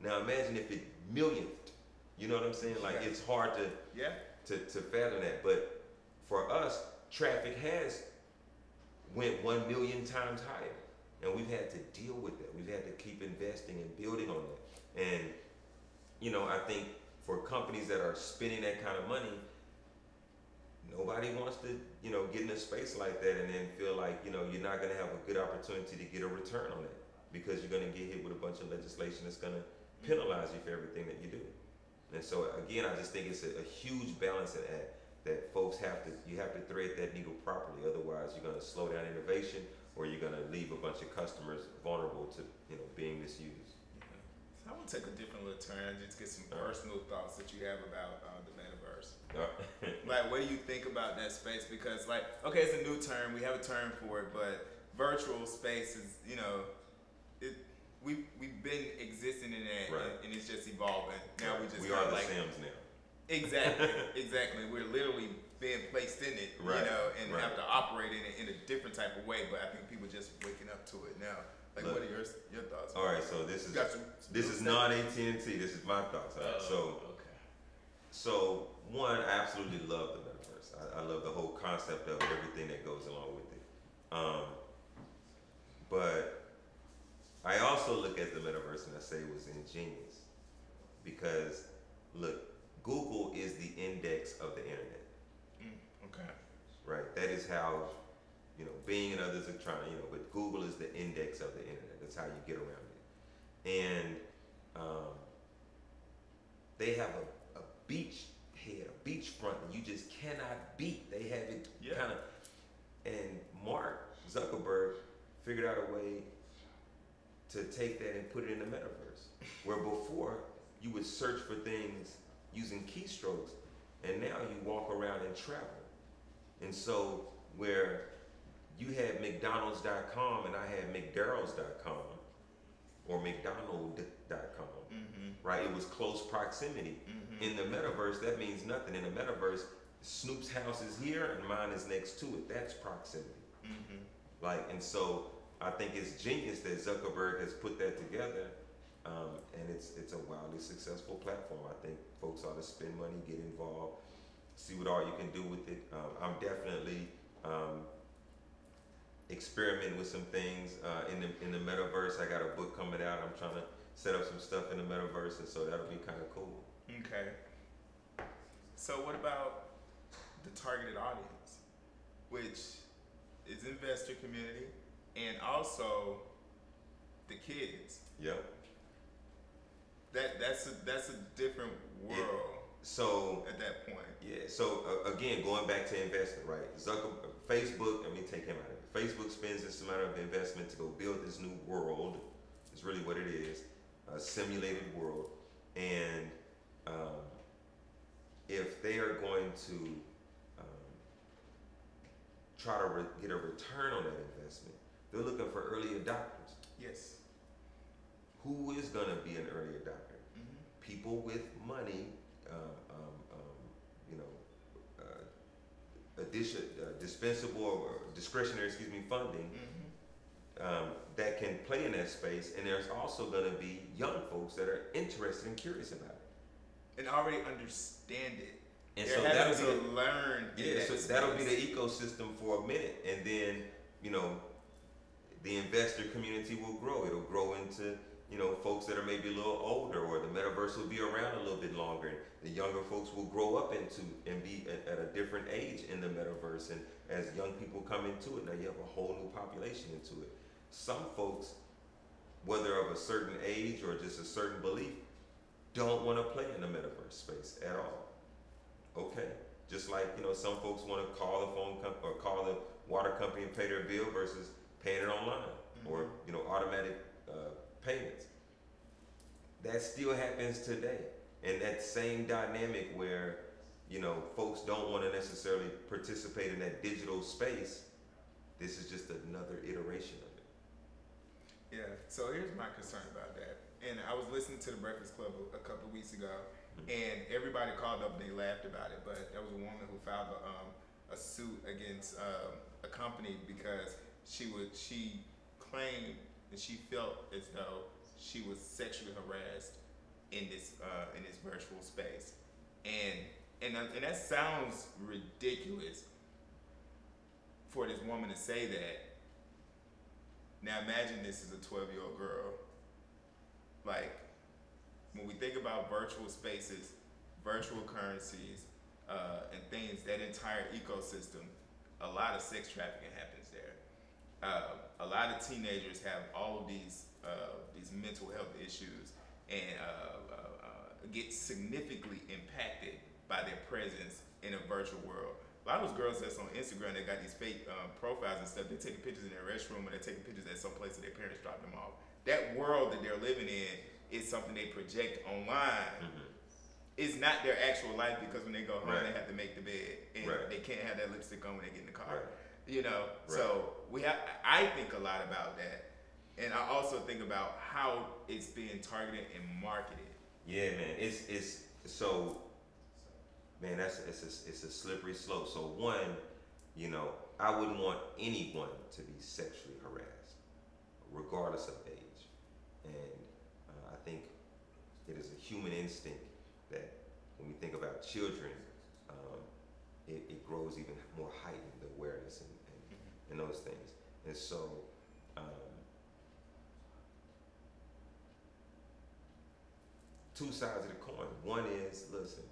now imagine if it millionth. You know what I'm saying? Like Yeah. it's hard to Yeah. to, to fathom that. But for us, traffic has went one million times higher. And we've had to deal with that. We've had to keep investing and building on that. And, you know, I think for companies that are spending that kind of money, nobody wants to, you know, get in a space like that and then feel like, you know, you're not gonna have a good opportunity to get a return on it. Because you're gonna get hit with a bunch of legislation that's gonna penalize you for everything that you do. And so again, I just think it's a, a huge balancing act that folks have to, you have to thread that needle properly. Otherwise, you're gonna slow down innovation or you're gonna leave a bunch of customers vulnerable to, you know, being misused. So I want to take a different little turn, just get some personal thoughts that you have about. Uh, Like, what do you think about that space? Because, like, okay, it's a new term. We have a term for it, but virtual space is, you know, it. We we've been existing in that, Right. and, and it's just evolving. Now we just we are the like Sims now. exactly, exactly. We're literally being placed in it, Right, you know, and right. have to operate in it in a different type of way. But I think people just waking up to it now. Like, Look. what are your your thoughts? All right, so this is this is non AT and T. This is my thoughts. All right, oh, so. So one, I absolutely love the metaverse. I, I love the whole concept of it, everything that goes along with it. Um, but I also look at the metaverse and I say it was ingenious because look, Google is the index of the internet, Mm, okay. right? That is how you know Bing and others are trying, you know, but Google is the index of the internet. That's how you get around it. And um, they have a, a beach head, a beach front that you just cannot beat. They have it Yeah. kind of, and Mark Zuckerberg figured out a way to take that and put it in the metaverse. Where before you would search for things using keystrokes, and now you walk around and travel. And so where you had McDonald's.com and I had McDarrell's.com or McDonald.com, Mm-hmm. right? It was close proximity. Mm-hmm. In the metaverse, that means nothing. In the metaverse, Snoop's house is here and mine is next to it. That's proximity. Mm-hmm. Like, and so I think it's genius that Zuckerberg has put that together, um, and it's it's a wildly successful platform. I think folks ought to spend money, get involved, see what all you can do with it. Um, I'm definitely um, experimenting with some things uh, in the in the metaverse. I got a book coming out. I'm trying to set up some stuff in the metaverse, and so that'll be kind of cool. Okay. So what about the targeted audience, which is investor community and also the kids? Yep. That that's a that's a different world So at that point. Yeah. So uh, again, going back to investment, right? Zucker, Facebook. Let me take him out of it. Facebook spends this amount of investment to go build this new world. Is really what it is, a simulated world. And um, if they are going to um, try to re- get a return on that investment, they're looking for early adopters. Yes. Who is going to be an early adopter? Mm-hmm. people with money, you know, uh, addition, uh, dispensable or discretionary, excuse me, funding Mm-hmm. um, that can play in that space. And there's also going to be young folks that are interested and curious about it. And already understand it. And They're so having that'll be learn. yeah, that so that'll be the ecosystem for a minute, and then you know, the investor community will grow. It'll grow into you know folks that are maybe a little older, or the metaverse will be around a little bit longer. And the younger folks will grow up into and be at, at a different age in the metaverse. And as young people come into it, now you have a whole new population into it. Some folks, whether of a certain age or just a certain belief, don't want to play in the metaverse space at all. Okay. Just like you know, some folks want to call the phone com- or call the water company and pay their bill versus paying it online mm-hmm. or you know automatic payments. That still happens today, and that same dynamic where you know folks don't want to necessarily participate in that digital space. This is just another iteration of it. Yeah. So here's my concern about that. And I was listening to the Breakfast Club a, a couple of weeks ago, and everybody called up and they laughed about it. But there was a woman who filed a, um, a suit against um, a company because she would she claimed that she felt as though she was sexually harassed in this uh, in this virtual space, and and uh, and that sounds ridiculous for this woman to say that. Now imagine this is a 12 year old girl. Like, when we think about virtual spaces, virtual currencies, uh, and things, that entire ecosystem, a lot of sex trafficking happens there. Uh, a lot of teenagers have all of these uh, these mental health issues and uh, uh, uh, get significantly impacted by their presence in a virtual world. A lot of those girls that's on Instagram, they got these fake um, profiles and stuff. They're taking pictures in their restroom or they're taking pictures at some place that their parents dropped them off. That world that they're living in is something they project online. It's not their actual life because when they go home, Right. they have to make the bed and Right. they can't have that lipstick on when they get in the car. Right. You know, Right. so we have. I think a lot about that, and I also think about how it's being targeted and marketed. Yeah, man. It's it's so man, that's it's a, it's a slippery slope. So one, you know, I wouldn't want anyone to be sexually harassed, regardless of age. And uh, I think it is a human instinct that when we think about children, um, it, it grows even more heightened awareness and, and, those things. And so. Um, two sides of the coin. One is, listen,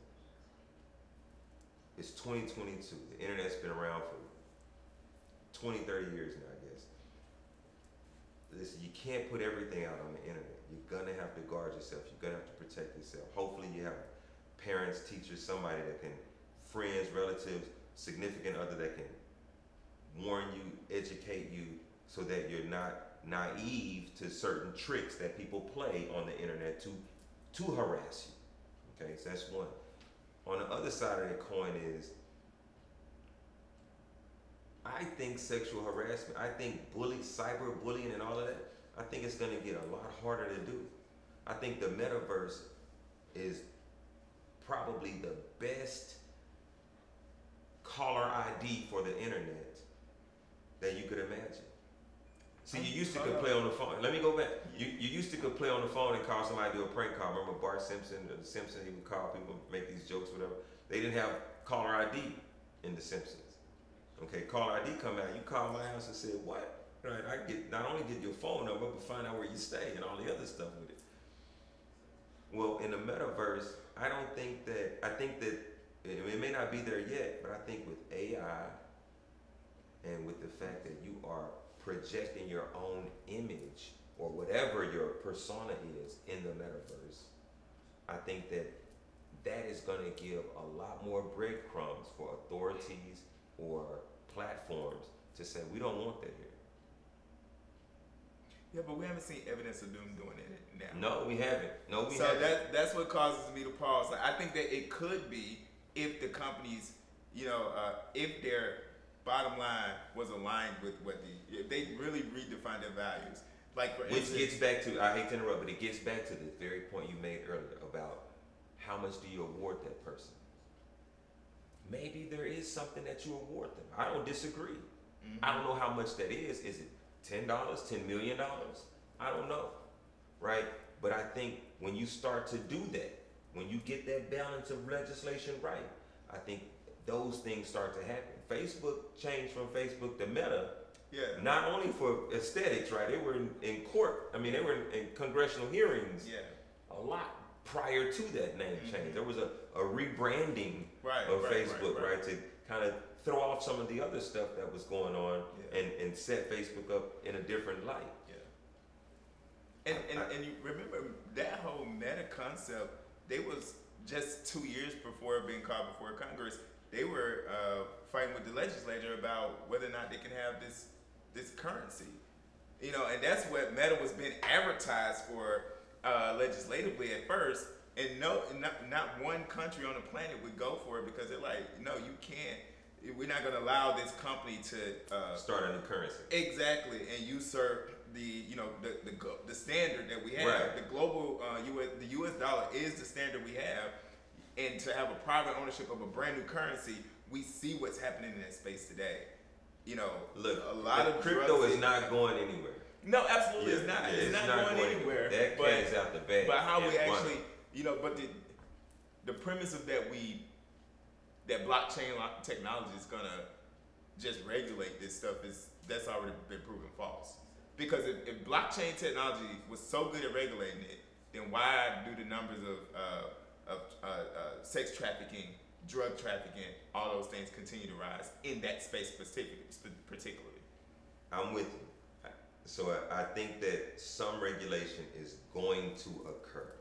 it's 2022. The internet's been around for 20, 30 years now, I guess. Listen, you can't put everything out on the internet. You're gonna have to guard yourself. You're gonna have to protect yourself. Hopefully, you have parents, teachers, somebody that can, friends, relatives, significant other that can warn you, educate you, so that you're not naive to certain tricks that people play on the internet to to harass you. Okay, so that's one. On the other side of the coin is I think sexual harassment, I think bully, cyber bullying and all of that, I think it's gonna get a lot harder to do. I think the metaverse is probably the best caller ID for the internet that you could imagine. See, oh, you used to oh, could play on the phone. Let me go back. You, you used to could play on the phone and call somebody to do a prank call. Remember Bart Simpson or The Simpsons? He would call people, make these jokes, whatever. They didn't have caller ID in The Simpsons. Okay, caller ID come out. You call my house and said, "What?" Right? I get not only get your phone number, but find out where you stay and all the other stuff with it. Well, in the metaverse, I don't think that. I think that it, it may not be there yet, but I think with AI and with the fact that you are projecting your own image or whatever your persona is in the metaverse, I think that that is going to give a lot more breadcrumbs for authorities or platforms to say we don't want that here. Yeah, but we haven't seen evidence of them doing it now. No, we haven't. No, we so haven't. So that that's what causes me to pause. Like, I think that it could be if the companies, you know, uh, if their bottom line was aligned with what the if they really redefined their values. Like for Which instance, gets back to, I hate to interrupt, but it gets back to the very point you made earlier about how much do you award that person? Maybe there is something that you award them. I don't disagree. Mm-hmm. I don't know how much that is. Is it ten dollars, ten million dollars? I don't know, right? But I think when you start to do that, when you get that balance of legislation right, I think those things start to happen. Facebook changed from Facebook to Meta, yeah, not only for aesthetics, right? They were in, in court. I mean, they were in, in congressional hearings yeah, a lot prior to that name change. There was a, a rebranding right, of right, Facebook, right, right, to kind of throw off some of the other stuff that was going on Yeah. and, and set Facebook up in a different light. Yeah. And and, I- and you remember that whole meta concept, they was just two years before being called before Congress, they were uh, fighting with the legislature about whether or not they can have this this currency. You know, and that's what metal was being advertised for uh, legislatively at first, and no, not, not one country on the planet would go for it because they're like, no, you can't. We're not going to allow this company to uh, Start a new currency. Exactly, and usurp the you know the the, the standard that we have. Right. The global uh, U.S. the U.S. dollar is the standard we have, and to have a private ownership of a brand new currency, we see what's happening in that space today. You know, Look, a lot of crypto is not going anywhere. No, absolutely, it's not. yeah, it's, not, going, anywhere. That but, cat is out the bag. but how we It's money. actually, you know, but the the premise of that we that blockchain technology is gonna just regulate this stuff is that's already been proven false. Because if, if blockchain technology was so good at regulating it, then why do the numbers of uh, of uh, uh, sex trafficking, drug trafficking, all those things continue to rise in that space particularly? I'm with you. So I, think that some regulation is going to occur,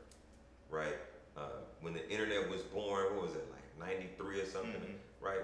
right? Uh, when the internet was born, what was it like '93 or something, Mhm. right?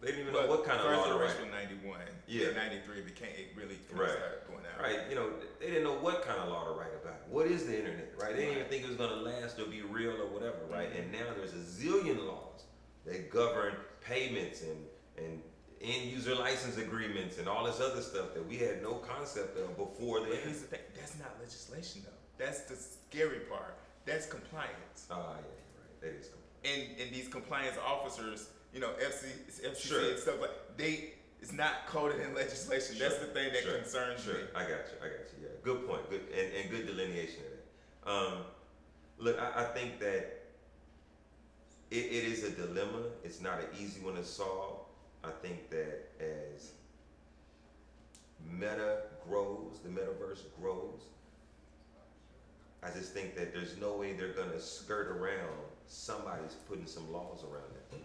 They didn't even know what kind of law to write. '91, Yeah. yeah, '93 became it really Right. going out. Right, you know, they didn't know what kind of law to write about. What is the internet, right? They didn't even think it was gonna last or be real or whatever, right? Mhm. And now there's a zillion laws that govern payments and and end user license agreements and all this other stuff that we had no concept of before the But here's the thing: that's not legislation, though. That's the scary part. That's compliance. Ah, yeah, right. That is cool. And and these compliance officers, you know, FC, FCC Sure. and stuff like they. It's not coded in legislation. That's the thing that sure, concerns Sure, me. I got you. I got you. Yeah, good point. Good and, and good delineation of that. Um, look, I, I think that it, it is a dilemma. It's not an easy one to solve. I think that as meta grows, the metaverse grows. I just think that there's no way they're gonna skirt around somebody's putting some laws around it.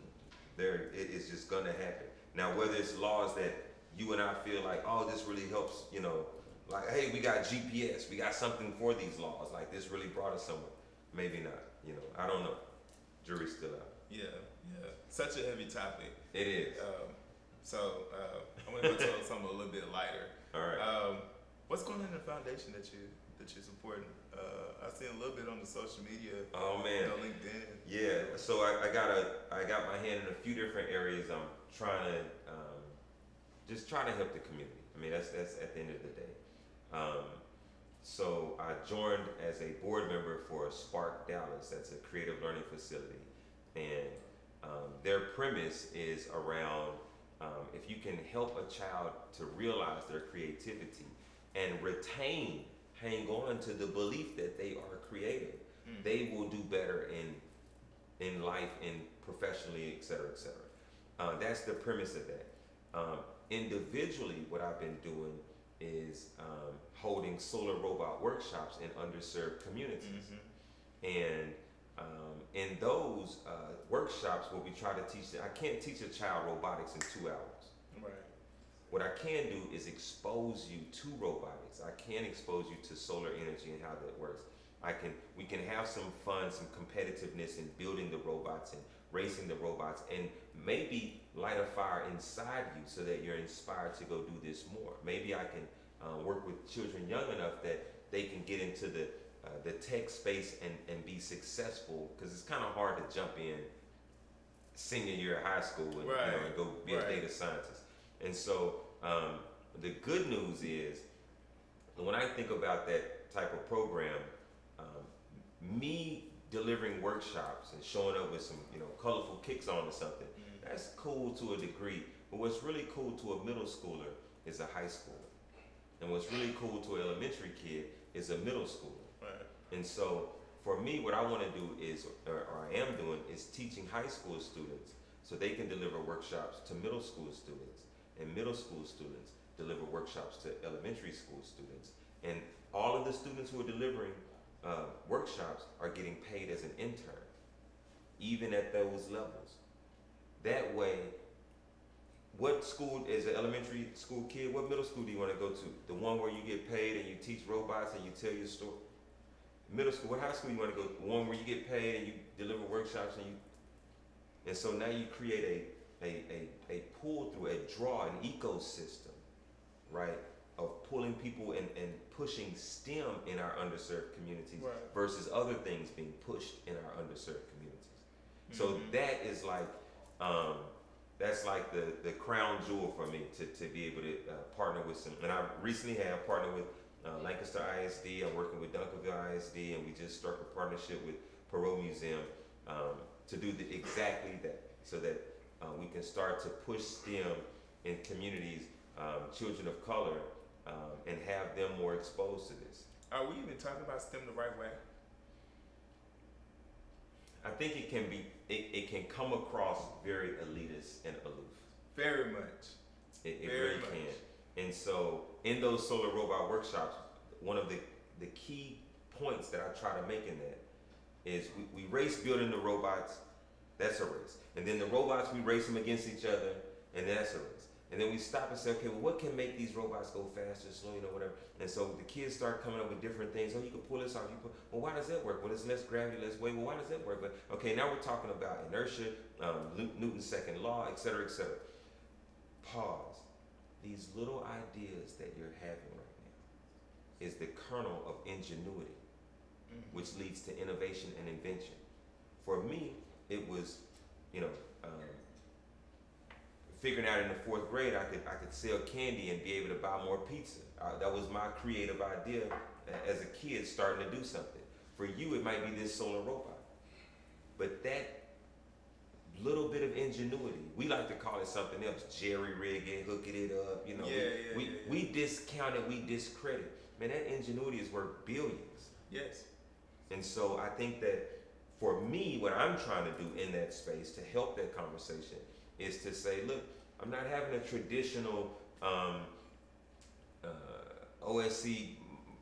There, it is just gonna happen. Now, whether it's laws that you and I feel like, oh, this really helps, you know, like, hey, we got GPS, we got something for these laws, like this really brought us somewhere. Maybe not, you know, I don't know. Jury's still out. Yeah, yeah. Such a heavy topic. It is. Um, so uh, I'm gonna go to something a little bit lighter. All right. Um, what's going on in the foundation that you that you're supporting? Uh, I've seen a little bit on the social media, oh man. know, LinkedIn. Yeah, so I, I got a I got my hand in a few different areas. I'm trying to um, just try to help the community. I mean, that's that's at the end of the day. Um, so I joined as a board member for Spark Dallas. That's a creative learning facility, and um, their premise is around um, if you can help a child to realize their creativity and retain, hang on to the belief that they are creative Mm. they will do better in in life and professionally, et cetera, et cetera. Uh, that's the premise of that. Um, individually, what I've been doing is um, holding solar robot workshops in underserved communities. Mhm. And um, in those uh, workshops, what we try to teach, I can't teach a child robotics in two hours. Right. What I can do is expose you to robotics. I can expose you to solar energy and how that works. I can we can have some fun, some competitiveness in building the robots and racing the robots and maybe light a fire inside you so that you're inspired to go do this more. Maybe I can uh, work with children young enough that they can get into the uh, the tech space and, and be successful because it's kind of hard to jump in senior year of high school and, you know, and go be right. a data scientist. And so um, the good news is when I think about that type of program, me delivering workshops and showing up with some you know colorful kicks on or something, Mhm. that's cool to a degree. But what's really cool to a middle schooler is a high schooler, and what's really cool to an elementary kid is a middle schooler. Right. And so for me, what I want to do is, or, or I am doing, is teaching high school students so they can deliver workshops to middle school students, and middle school students deliver workshops to elementary school students. And all of the students who are delivering uh, workshops are getting paid as an intern, even at those levels. That way, what school, is an elementary school kid, what middle school do you want to go to? The one where you get paid and you teach robots and you tell your story? Middle school, what high school you want to go? To? The one where you get paid and you deliver workshops and you, and so now you create a a, a, a pull through, a draw, an ecosystem, right, of pulling people and, and pushing STEM in our underserved communities Right. versus other things being pushed in our underserved communities. So Mhm. that is like, um, that's like the, the crown jewel for me to, to be able to uh, partner with some. And I recently have partnered with uh, Lancaster ISD. I'm working with Duncanville ISD, and we just struck a partnership with Perot Museum um, to do the, exactly that, so that uh, we can start to push STEM in communities, um, children of color, um, and have them more exposed to this. Are we even talking about STEM the right way? I think it can be, it, it can come across very elitist and aloof. Very much. It, it Very really much. can. And so, in those solar robot workshops, one of the, the key points that I try to make in that is we, we race building the robots, that's a race. And then the robots, we race them against each other, and that's a race. And then we stop and say, okay, well, what can make these robots go faster, slow, you know, whatever. And so the kids start coming up with different things. Oh, you can pull this off. You put, well, why does that work? Well, it's less gravity, less weight. Well, why does that work? But okay, now we're talking about inertia, um, Newton's second law, et cetera, et cetera. Pause. These little ideas that you're having right now is the kernel of ingenuity Mhm. which leads to innovation and invention. For me, it was, you know, um, figuring out in the fourth grade I could I could sell candy and be able to buy more pizza. Uh, that was my creative idea as a kid starting to do something. For you, it might be this solar robot, but that little bit of ingenuity, we like to call it something else, jerry rigging, hooking it up. You know, Yeah, we, yeah, we, yeah, yeah. we discount it, we discredit. Man, that ingenuity is worth billions. Yes. And so I think that for me, what I'm trying to do in that space to help that conversation is to say, look, I'm not having a traditional um, uh, OSI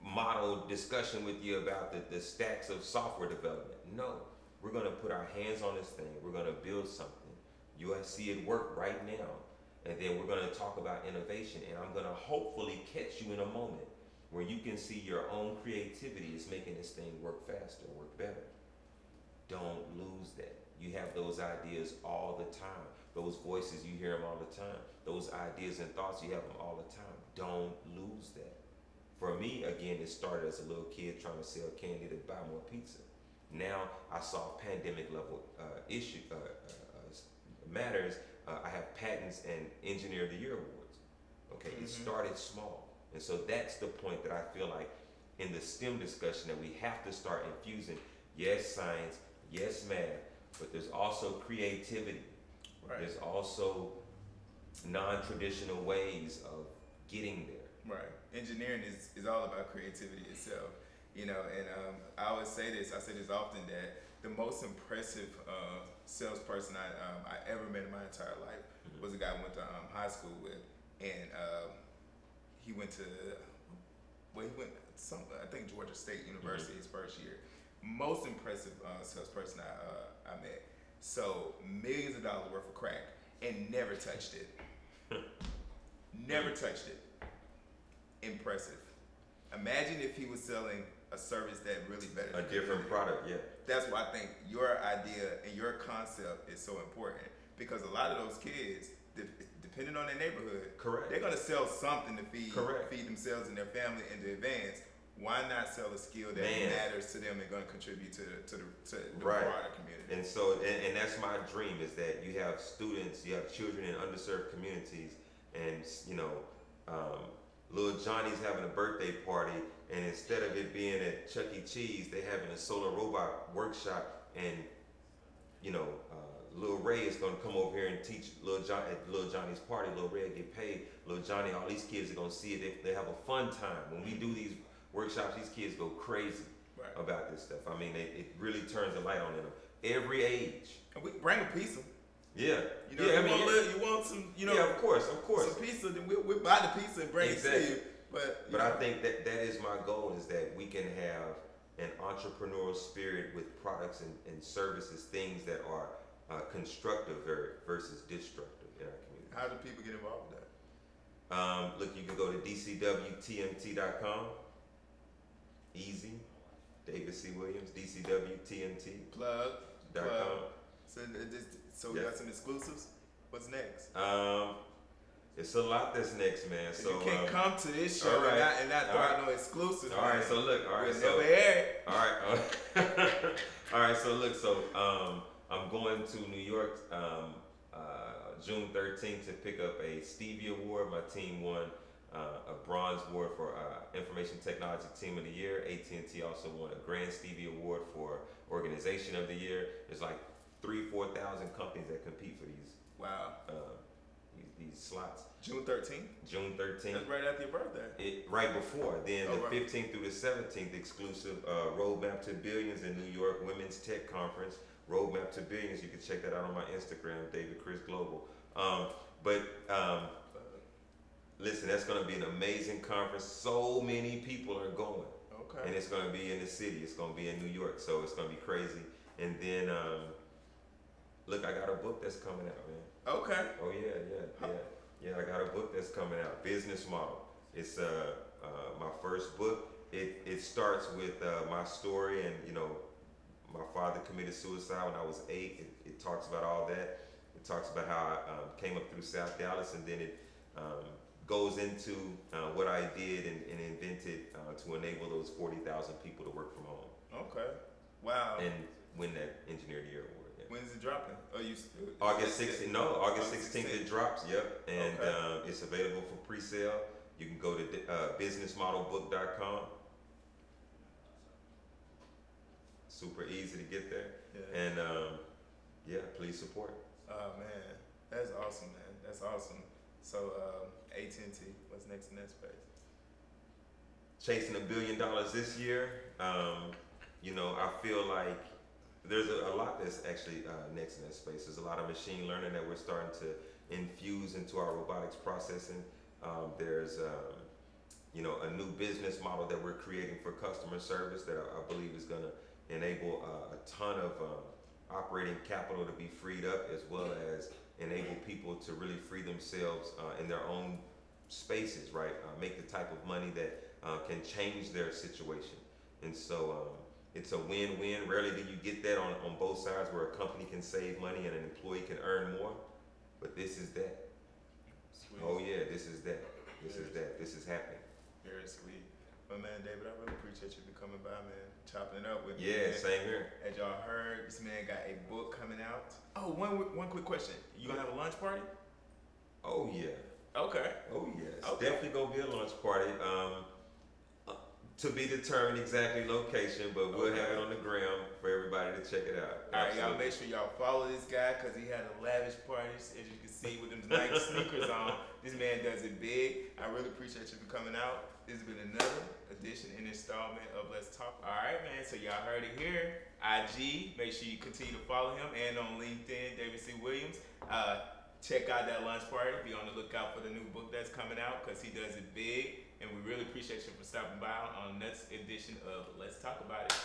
model discussion with you about the, the stacks of software development. No, we're going to put our hands on this thing. We're going to build something. You see it work right now. And then we're going to talk about innovation. And I'm going to hopefully catch you in a moment where you can see your own creativity is making this thing work faster, work better. Don't lose that. You have those ideas all the time. Those voices, you hear them all the time. Those ideas and thoughts, you have them all the time. Don't lose that. For me, again, it started as a little kid trying to sell candy to buy more pizza. Now I solve pandemic level uh, issue uh, uh, uh, matters. Uh, I have patents and Engineer of the Year awards. Okay, it Mhm. started small, and so that's the point that I feel like in the STEM discussion that we have to start infusing. Yes, science. Yes, math. But there's also creativity. Right. There's also non-traditional ways of getting there. Right. Engineering is, is all about creativity itself. You know, and um, I always say this, I say this often that the most impressive uh, salesperson I, um, I ever met in my entire life Mhm. was a guy I went to um, high school with. And um, he went to, well, he went some, I think Georgia State University his first year. Most impressive uh, salesperson I, uh, I met. So millions of dollars worth of crack and never touched it. never touched it impressive. Imagine if he was selling a service that really better. A different product, yeah. That's why I think your idea and your concept is so important because a lot of those kids, de- depending on their neighborhood, Correct. they're gonna sell something to feed Correct. feed themselves and their family in advance. Why not sell a skill that Man. matters to them and gonna contribute to to the, to the Right. broader community? And so, and, and that's my dream is that you have students, you have children in underserved communities, and you know, um, little Johnny's having a birthday party, and instead of it being at Chuck E. Cheese, they having a solar robot workshop, and you know, uh, little Ray is gonna come over here and teach little John at little Johnny's party. Little Ray will get paid. Little Johnny, all these kids are gonna see it. They, they have a fun time when we do these workshops. These kids go crazy Right. about this stuff. I mean, it, it really turns the light on in them. Every age. And we bring a pizza. Yeah. You know, yeah, you, I mean, want, yeah. little- you want some, you know, yeah, of course, of course. some pizza, then we'll, we'll buy the pizza and bring it to Exactly. you. But But I think that that is my goal is that we can have an entrepreneurial spirit with products and, and services, things that are uh, constructive versus destructive in our community. how do people get involved with that? Um, look, you can go to dcwtmt.com. Easy. David C. Williams, dcwtmt.com. Plug. Plug. So, so we Yeah. got some exclusives. What's next? Um, it's a lot that's next, man. So you can't um, come to this show right. and not, and not throw All out right. no exclusives. all right. man. So look, all right. We'll So. All right. uh, all right. So look. So um, I'm going to New York um, uh, June 13th to pick up a Stevie Award. My team won uh, a bronze award for uh, Information Technology Team of the Year. AT&T also won a Grand Stevie Award for Organization of the Year. There's like three, four thousand companies that compete for these Wow. uh, these, these slots. June 13th. June 13th. That's right after your birthday. It, right before. Then Oh, the right. 15th through the 17th, exclusive uh, Roadmap to Billions in New York Women's Tech Conference. Roadmap to Billions. You can check that out on my Instagram, David Chris Global. Um, but um, listen, that's going to be an amazing conference. So many people are going, Okay. and it's going to be in the city. It's going to be in New York, so it's going to be crazy. And then, um, look, I got a book that's coming out, man. Okay. Oh yeah, yeah, yeah, yeah. I got a book that's coming out. Business model. It's uh, uh my first book. It it starts with uh, my story and you know, my father committed suicide when I was eight. It, it talks about all that. It talks about how I um, came up through South Dallas, and then it um, goes into uh, what I did and, and invented uh, to enable those forty thousand people to work from home Okay. Wow. and win that Engineer of the Year award. Yeah. When's it dropping? Oh, you. August 16th, no, August August 16th 16th. it drops, yep. And Okay. um, it's available for pre sale. You can go to uh, businessmodelbook.com. Super easy to get there. Yeah. And um, yeah, please support. Oh man, that's awesome, man. That's awesome. So um, AT&T, what's next in that space? Chasing a billion dollars this year, um, you know, I feel like there's a, a lot that's actually uh, next in that space. There's a lot of machine learning that we're starting to infuse into our robotics processing. Um, there's, um, you know, a new business model that we're creating for customer service that I, I believe is going to enable uh, a ton of um, operating capital to be freed up, as well as enable people to really free themselves uh, in their own spaces, right? Uh, make the type of money that uh, can change their situation. And so um, it's a win-win. Rarely do you get that on, on both sides where a company can save money and an employee can earn more. But this is that. Sweet. Oh yeah, this is that. This is that. This is happening. Very sweet. But man, David, I really appreciate you for coming by, man. Chopping it up with me. Yeah, man. same here. As y'all heard, this man got a book coming out. Oh, one one quick question. You gonna have a lunch party? Oh yeah. Okay. Oh yeah. It's Okay. definitely gonna be a lunch party. Um, uh, to be determined exactly location, but we'll have it on the gram for everybody to check it out. All right, y'all make sure y'all follow this guy because he had a lavish party, as you can see with them Nike sneakers on. This man does it big. I really appreciate you for coming out. This has been another edition and installment of Let's Talk. All right, man. So y'all heard it here. IG. Make sure you continue to follow him and on LinkedIn, David C. Williams. Uh, check out that lunch party. Be on the lookout for the new book that's coming out because he does it big. And we really appreciate you for stopping by on the next edition of Let's Talk About It.